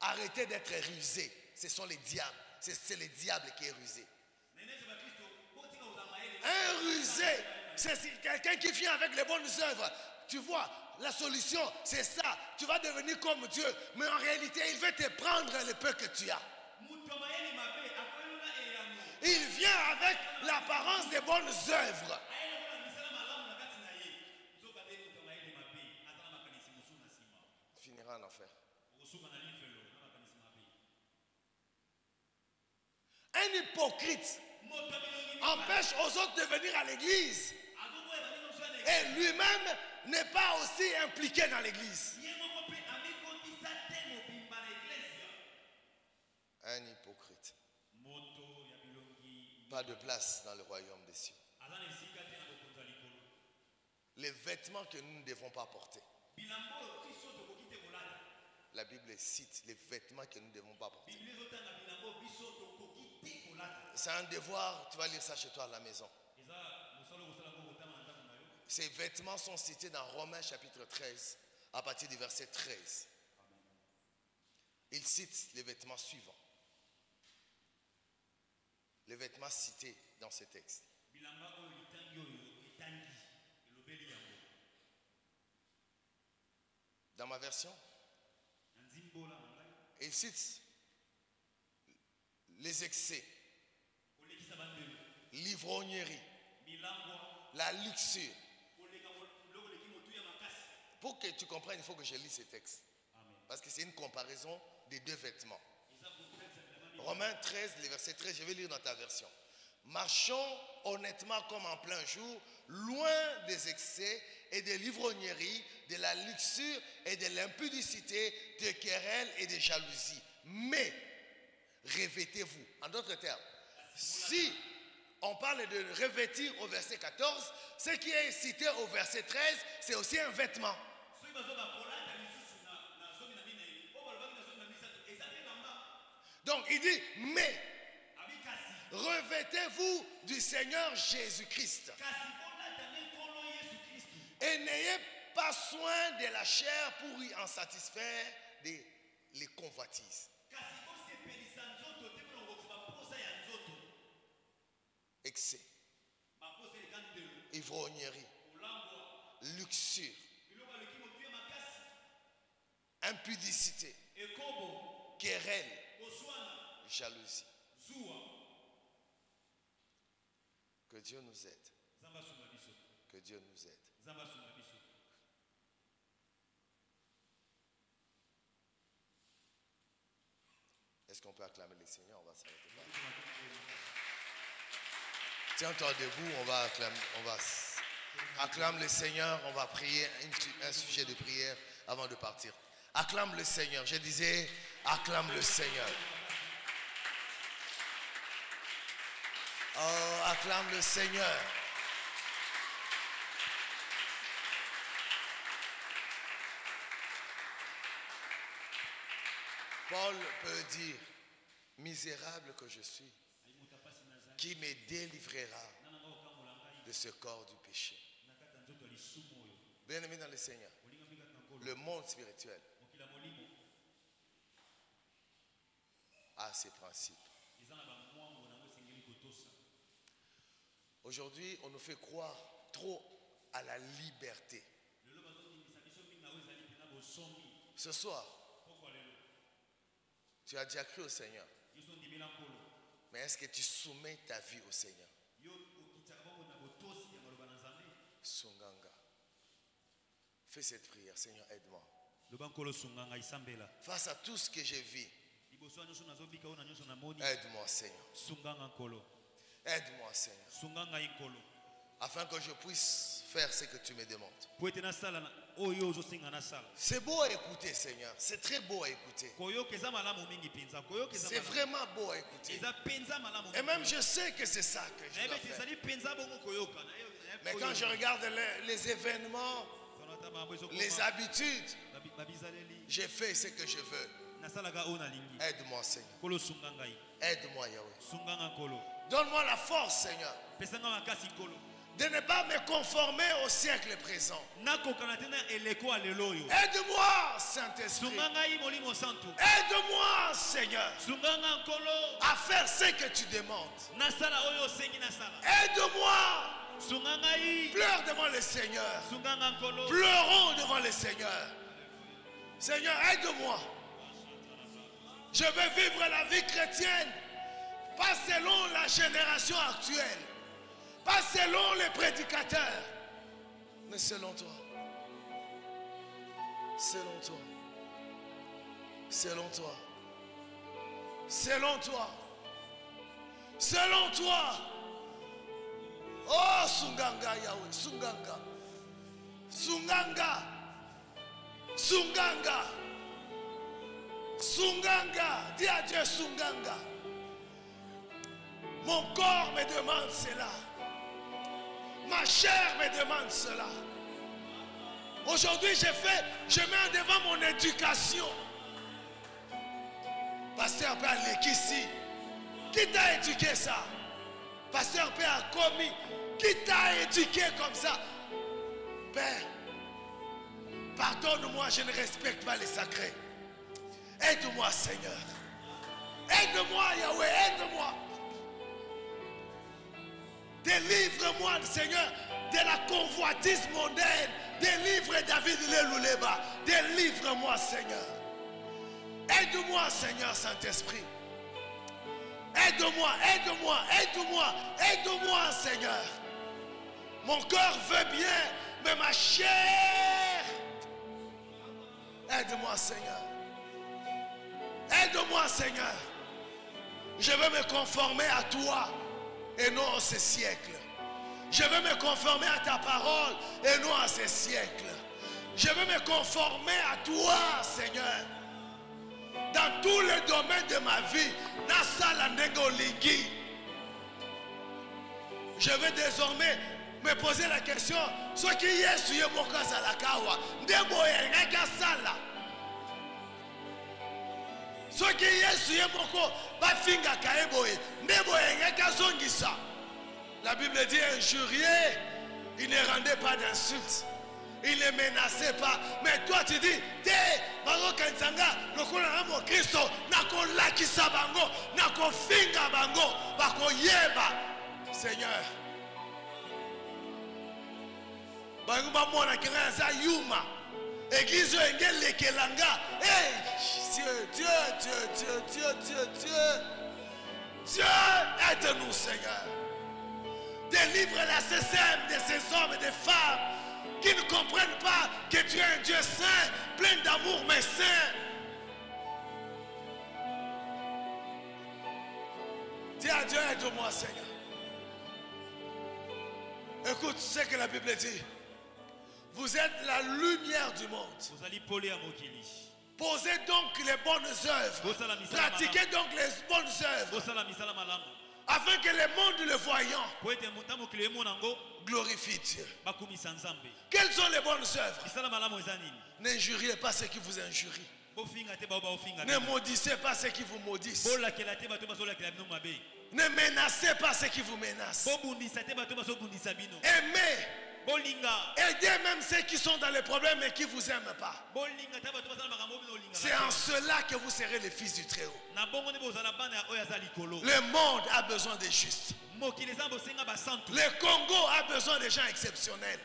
arrêtez d'être rusés. Ce sont les diables. C'est le diable qui est rusé. Un rusé, c'est quelqu'un qui vient avec les bonnes œuvres. Tu vois, la solution, c'est ça. Tu vas devenir comme Dieu. Mais en réalité, il veut te prendre le peu que tu as. Il vient avec l'apparence des bonnes œuvres. finira en enfer. Un hypocrite empêche aux autres de venir à l'église. Et lui-même n'est pas aussi impliqué dans l'église. eglesia Un hypocrite. Pas de place dans le royaume des cieux. Les vêtements que nous ne devons pas porter. La Bible cite les vêtements que nous ne devons pas porter. C'est un devoir, tu vas lire ça chez toi à la maison. eza mosala okosala ngo kotama na ndako na yo Ces vêtements sont cités dans Romains chapitre 13, à partir du verset 13. Il cite les vêtements suivants. Les vêtements cités dans ce texte. Dans ma version, il cite les excès, l'ivrognerie, la luxure. Pour que tu comprennes, il faut que je lis ces textes. amen Parce que c'est une comparaison des deux vêtements. Romains 13, le verset 13, je vais lire dans ta version. Marchons honnêtement comme en plein jour, loin des excès et de l'ivrognerie, de la luxure et de l'impudicité, de querelles et de jalousie. Mais revêtez-vous. En d'autres termes, si on parle de revêtir au verset 14, ce qui est cité au verset 13, c'est aussi un vêtement. Donc il dit, mais revêtez-vous du Seigneur Jésus-Christ. Et n'ayez pas soin de la chair pour y en satisfaire des, les convoitises. kasi bosepelisa nzoto impudicité, querelle, jalousie. Que Dieu nous aide. Que Dieu nous aide. Est-ce qu'on peut acclamer le Seigneur? On va s'arrêter là. Tiens-toi debout, on va acclamer. On va acclame le Seigneur, on va prier un sujet de prière avant de partir. Acclame le Seigneur. Je disais, acclame le Seigneur. Oh, acclame le Seigneur. Paul peut dire, misérable que je suis, qui me délivrera de ce corps du péché. Bien aimé dans le Seigneur, le monde spirituel à ces principes. Aujourd'hui, on nous fait croire trop à la liberté. Ce soir, tu as déjà cru au Seigneur. Mais est-ce que tu soumets ta vie au Seigneur? Sunganga. Fais cette prière, Seigneur, aide-moi. Face à tout ce que je vis, Aide-moi, Seigneur. Aide-moi, Seigneur. Afin que je puisse faire ce que tu me demandes. C'est beau à écouter, Seigneur. C'est très beau à écouter. C'est vraiment beau à écouter. Et même je sais que c'est ça que je dois faire. Mais quand je regarde les événements, les habitudes, j'ai fait ce que je veux. Aide-moi, Seigneur. Aide-moi, Yahweh. Donne-moi la force, Seigneur. De ne pas me conformer au siècle présent. Aide-moi, Saint-Esprit. Aide-moi, Seigneur. À faire ce que tu demandes. Aide-moi. Pleure devant le Seigneur. Pleurons devant le Seigneur. Seigneur, aide-moi. Je veux vivre la vie chrétienne, pas selon la génération actuelle, pas selon les prédicateurs, mais selon toi. Selon toi. Selon toi. Selon toi. Selon toi. Oh, Sunganga Yahweh, Sunganga. Sunganga. Sunganga. Sunganga. Dis à Sunganga. Mon corps me demande cela. Ma chair me demande cela. Aujourd'hui, j'ai fait, je mets devant mon éducation. Pasteur Père Lekissi, qui t'a éduqué ça? Pasteur Père Komi, qui t'a éduqué comme ça? Père, pardonne-moi, je ne respecte pas les sacrés. Aide-moi, Seigneur. Aide-moi, Yahweh, aide-moi. Délivre-moi, Seigneur, de la convoitise mondaine. Délivre David Lelouleba. Délivre-moi, Seigneur. Aide-moi, Seigneur Saint-Esprit. Aide-moi, aide-moi, aide-moi, aide-moi, Seigneur. Mon cœur veut bien, mais ma chair. Aide-moi, Seigneur. Aide-moi, Seigneur. Je veux me conformer à toi et non à ce siècle. Je veux me conformer à ta parole et non à ce siècle. Je veux me conformer à toi, Seigneur. Dans tous les domaines de ma vie, Nasala Nengolingi. Je vais désormais me poser la question ce qui est sur mon cas à la kawa. Soki yesu ye moko bafingaka ye boye nde boyengeki azongisa. La bible dit injurier il ne rendait pas d'insulte il ne menaçait pas. Mais toi tu dis te bazokanisa nga lokola nga mokristo nakolakisa bango nakofinga bango bakoyeba. Seigneur bango bamonaki nga naza yuma. Église oyo enge elekela nga Hey, Dieu, Dieu, Dieu, Dieu, Dieu, Dieu, Dieu. Dieu, aide-nous, Seigneur. Délivre la CCM de ces hommes et des femmes qui ne comprennent pas que tu es un Dieu saint, plein d'amour, mais saint. Dis à Dieu, aide-moi, Seigneur. Écoute ce que la Bible dit. Vous êtes la lumière du monde. Vous allez poler à Mokili. Posez donc les bonnes œuvres. Pratiquez donc les bonnes œuvres. Afin que le monde le voyant glorifie Dieu. Quelles sont les bonnes œuvres? N'injuriez pas ceux qui vous injurient. Ne maudissez pas ceux qui vous maudissent. Ne menacez pas ceux qui vous menacent. Aimez Aidez même ceux qui sont dans les problèmes et qui vous aiment pas. C'est en cela que vous serez les fils du Très-Haut. Le monde a besoin des justes. Le Congo a besoin des gens exceptionnels.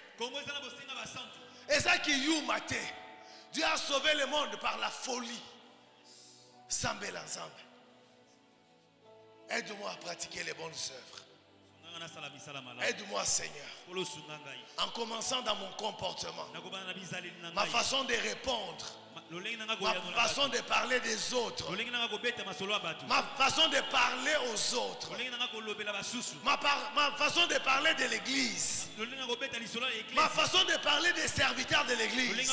Et ça qui you maté. Dieu a sauvé le monde par la folie. Sambel ensemble. Aide-moi à pratiquer les bonnes œuvres. Aide-moi, Seigneur. En commençant dans mon comportement, ma façon de répondre, Ma- façon de parler des autres, ma façon de parler aux autres, ma, par- ma façon de parler de l'église, ma façon de parler des serviteurs de l'église.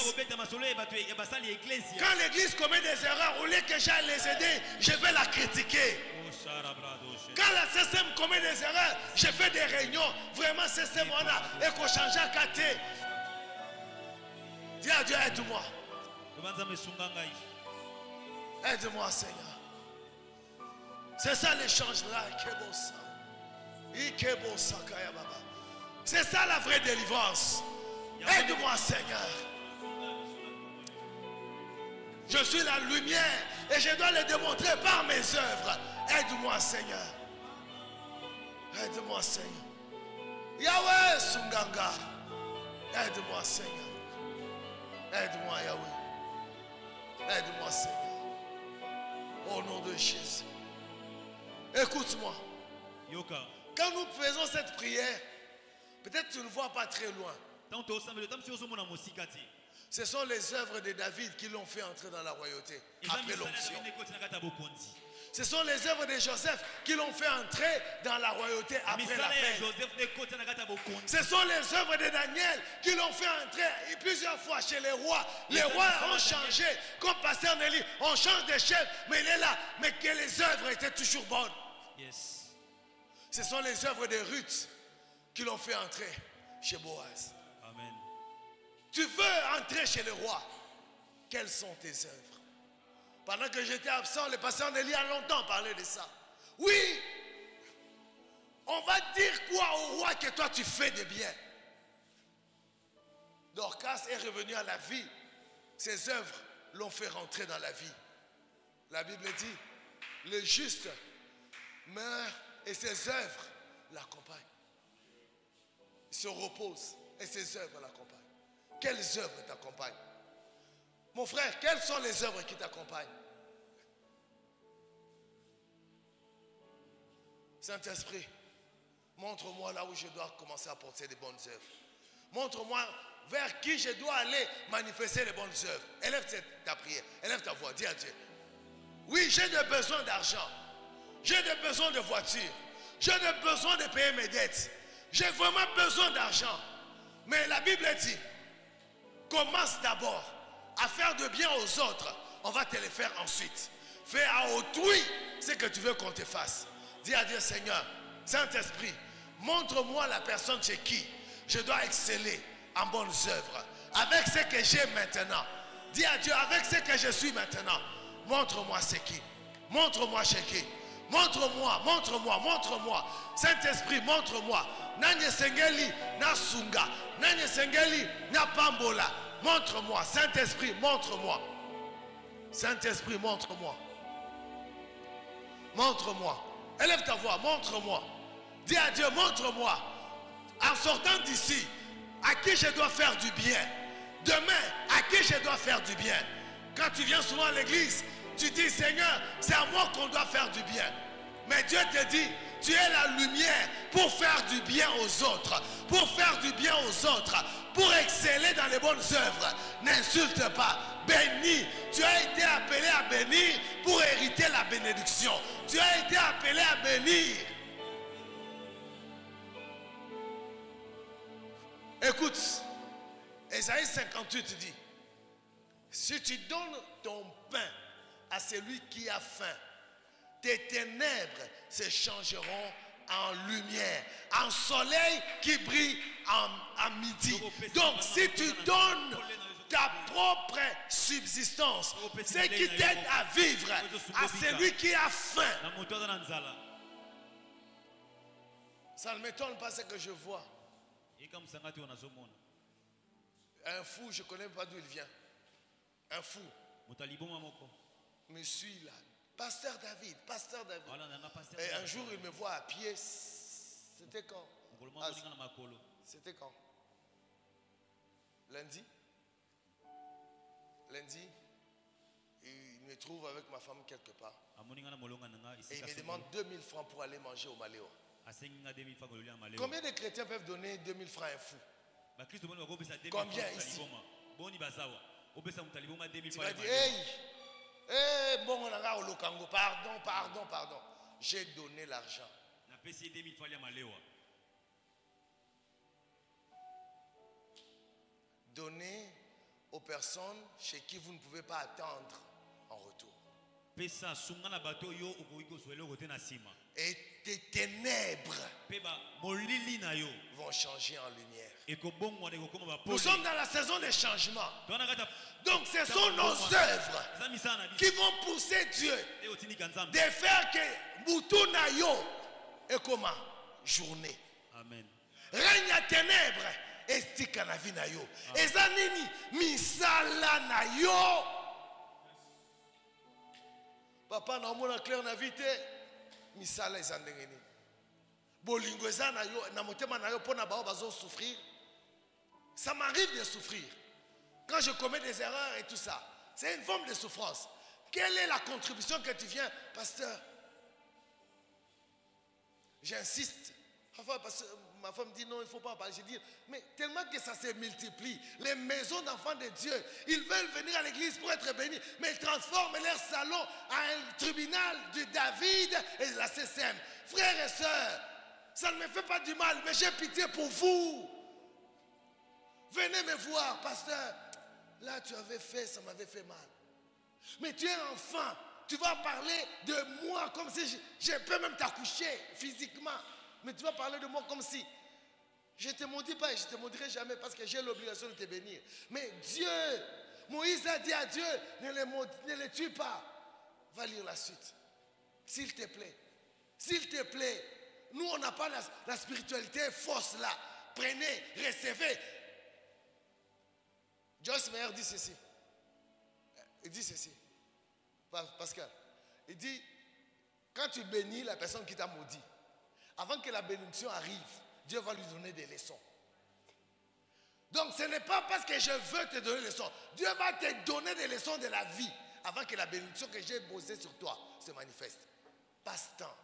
Quand l'église commet des erreurs, au lieu que j'aille les aider, je vais la critiquer. Quand la CCM commet des erreurs, je fais des réunions. Vraiment, CCM, on a. Et qu'on change à côté. Dis à Dieu, aide-moi. Aide-moi, Seigneur. C'est ça l'échange là. C'est ça la vraie délivrance. Aide-moi, Seigneur. Je suis la lumière et je dois le démontrer par mes œuvres. Aide-moi, Seigneur. Aide-moi, Seigneur. Yahweh Sunganga. Aide-moi, Seigneur. Aide-moi, Yahweh. Aide-moi, Seigneur. Au nom de Jésus. Écoute-moi. yoka Quand nous faisons cette prière, peut-être tu ne vois pas très loin. Ce sont les œuvres de David qui l'ont fait entrer dans la royauté après l'onction. Ce sont les œuvres de Joseph qui l'ont fait entrer dans la royauté après la bokonzi Ce sont les œuvres de Daniel qui l'ont fait entrer plusieurs fois chez les rois. Les rois ont changé. Comme Pasteur Nelly, on change de chef, mais il est là. Mais que les œuvres étaient toujours bonnes. yes Ce sont les œuvres de Ruth qui l'ont fait entrer chez Boaz. amen Tu veux entrer chez le roi. Quelles sont tes œuvres? Pendant que j'étais absent, le pasteur Nelly a longtemps parlé de ça. Oui, on va dire quoi au roi que toi tu fais de bien Dorcas est revenu à la vie. Ses œuvres l'ont fait rentrer dans la vie. La Bible dit, le juste meurt et ses œuvres l'accompagnent. Il se repose et ses œuvres l'accompagnent. Quelles œuvres t'accompagnent? Mon frère, quelles sont les œuvres qui t'accompagnent? Saint-Esprit, montre-moi là où je dois commencer à porter des bonnes œuvres. Montre-moi vers qui je dois aller manifester les bonnes œuvres. Élève ta prière, élève ta voix, dis à Dieu. Oui, j'ai de besoin d'argent. J'ai besoin de voiture. J'ai besoin de payer mes dettes. J'ai vraiment besoin d'argent. Mais la Bible dit, commence d'abord à faire de bien aux autres. On va te le faire ensuite. Fais à autrui ce que tu veux qu'on te fasse. Dis à Dieu, Seigneur, Saint-Esprit, montre-moi la personne chez qui je dois exceller en bonnes œuvres. Avec ce que j'ai maintenant. Dis à Dieu, avec ce que je suis maintenant, montre-moi c'est qui. Montre-moi chez qui. Montre-moi, montre-moi, montre-moi. Saint-Esprit, montre-moi. Nanye sengeli na sunga. Nanye sengeli na pambola. Montre-moi. Saint-Esprit, montre-moi. Saint-Esprit, montre-moi. Montre-moi. Élève ta voix, montre-moi. Dis à Dieu, montre-moi. En sortant d'ici, à qui je dois faire du bien? Demain, à qui je dois faire du bien? Quand tu viens souvent à l'église, tu dis, Seigneur, c'est à moi qu'on doit faire du bien. Mais Dieu te dit, tu es la lumière pour faire du bien aux autres, pour faire du bien aux autres, pour exceller dans les bonnes œuvres. N'insulte pas, bénis. Tu as été appelé à bénir pour hériter la bénédiction. Tu as été appelé à bénir. Écoute, Ésaïe 58 dit, si tu donnes ton pain à celui qui a faim, tes ténèbres se changeront en lumière, en soleil qui brille en, à midi. Donc si tu donnes ta propre subsistance. Ce qui t'aide à vivre à celui qui a faim. Ça ne m'étonne pas ce que je vois. Un fou, je ne connais pas d'où il vient. Un fou me suit là. Pasteur David, Pasteur David. Et un jour, il me voit à pied. C'était quand? Ah, C'était quand? Lundi. Lundi, il me trouve avec ma femme quelque part. Et il me demande 2000 francs pour aller manger au Maléo. asengi nga 2000 francs kolia maleo. Combien de chrétiens peuvent donner 2000 francs à un fou? 2000 Combien ici? Aliboma boni bazawa opesa moto aliboma 2000 Tu vas dire, hey, hey, bon, on a au Lokango, pardon, pardon, pardon. J'ai donné l'argent. napesi ye 2000 francs ya malewa Donnez aux personnes chez qui vous ne pouvez pas attendre en retour. pesa bato oyo okoki kozwa eloko te na nsima Et tes ténèbres vont changer en lumière. Nous sommes dans la saison des changements. Donc ce sont nos œuvres qui vont pousser Dieu nzambe de faire que yo et comment journée. amen Règne à ténèbres estika na vie na yo. Eza nini? Misala na yo. Papa na omona clair na vie te misala. Bolingo na yo na motema na yo. Ça m'arrive de souffrir. Quand je commets des erreurs et tout ça, c'est une forme de souffrance. Quelle est la contribution que tu viens, pasteur? J'insiste. Ma femme dit non, il ne faut pas en parler. Je dis, mais tellement que ça se multiplie, les maisons d'enfants de Dieu, ils veulent venir à l'église pour être bénis, mais ils transforment leur salon en un tribunal de David et de la CCM. Frères et sœurs, ça ne me fait pas du mal, mais j'ai pitié pour vous. Venez me voir, pasteur. Là, tu avais fait, ça m'avait fait mal. Mais tu es enfant. Tu vas parler de moi comme si je, je peux même t'accoucher physiquement. Mais tu vas parler de moi comme si je ne te maudis pas et je ne te maudirai jamais parce que j'ai l'obligation de te bénir. Mais Dieu, Moïse a dit à Dieu, ne les, tue pas. Va lire la suite. S'il te plaît. S'il te plaît. Nous, on n'a pas la, spiritualité fausse là. Prenez, recevez. Joyce Meyer dit ceci. Il dit ceci. Pa- Pascal. Il dit, quand tu bénis la personne qui t'a maudit, avant que la bénédiction arrive, Dieu va lui donner des leçons. Donc ce n'est pas parce que je veux te donner des leçons. Dieu va te donner des leçons de la vie avant que la bénédiction que j'ai posée sur toi se manifeste. Passe-temps.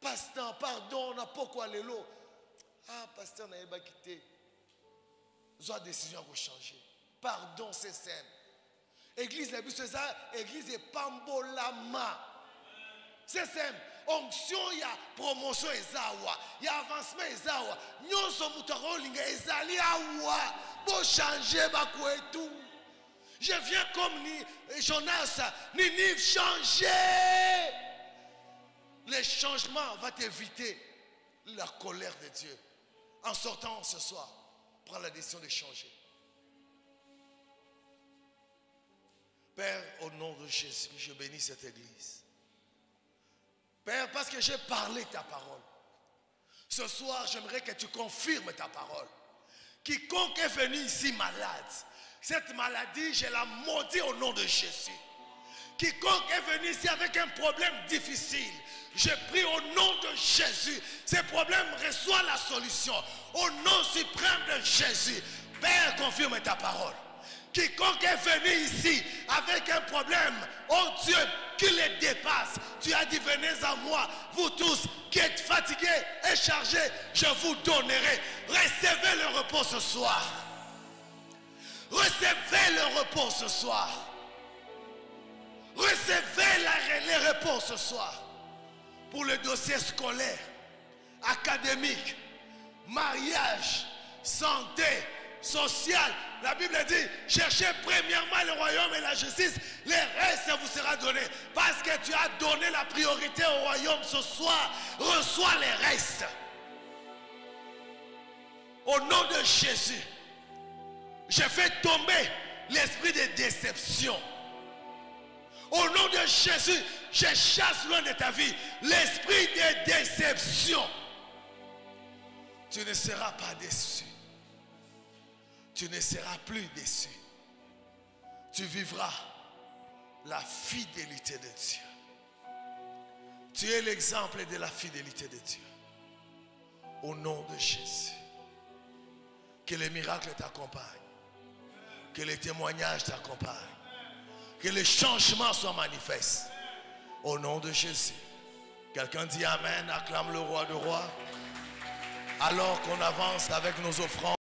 Passe-temps, pardon, on n'a pas quoi aller l'eau? Ah, pasteur, n'a pas quitté. Zwa décision à changer. Pardon, c'est saine. Église na biso eza église epambolama c'est simple onction ya promotion eza awa ya avancement eza awa nyonso moto akolinga ezali awa. Bochange bakwetu je viens comme ni jonas ninive changer. Le changement va t'éviter la colère de Dieu. En sortant ce soir prends la décision de changer. Père, au nom de Jésus, je bénis cette église. Père, parce que j'ai parlé ta parole. Ce soir, j'aimerais que tu confirmes ta parole. Quiconque est venu ici malade, cette maladie, je la maudis au nom de Jésus. Quiconque est venu ici avec un problème difficile, je prie au nom de Jésus. Ces problèmes reçoivent la solution. Au nom suprême de Jésus. Père, confirme ta parole. Quiconque est venu ici avec un problème, oh Dieu, qui les dépasse, tu as dit venez à moi, vous tous qui êtes fatigués et chargés, je vous donnerai. Recevez le repos ce soir. Recevez le repos ce soir. Recevez les repos ce soir. Pour le dossier scolaire, académique, mariage, santé, social. La Bible dit, cherchez premièrement le royaume et la justice, le reste vous sera donné. Parce que tu as donné la priorité au royaume ce soir, reçois les restes. Au nom de Jésus, Je fais tomber l'esprit de déception. Au nom de Jésus, je chasse loin de ta vie l'esprit de déception. Tu ne seras pas déçu. Tu ne seras plus déçu. Tu vivras la fidélité de Dieu. Tu es l'exemple de la fidélité de Dieu. Au nom de Jésus. Que les miracles t'accompagnent. Que les témoignages t'accompagnent. Que les changements soient manifestes. Au nom de Jésus. Quelqu'un dit Amen, acclame le roi de rois. Alors qu'on avance avec nos offrandes.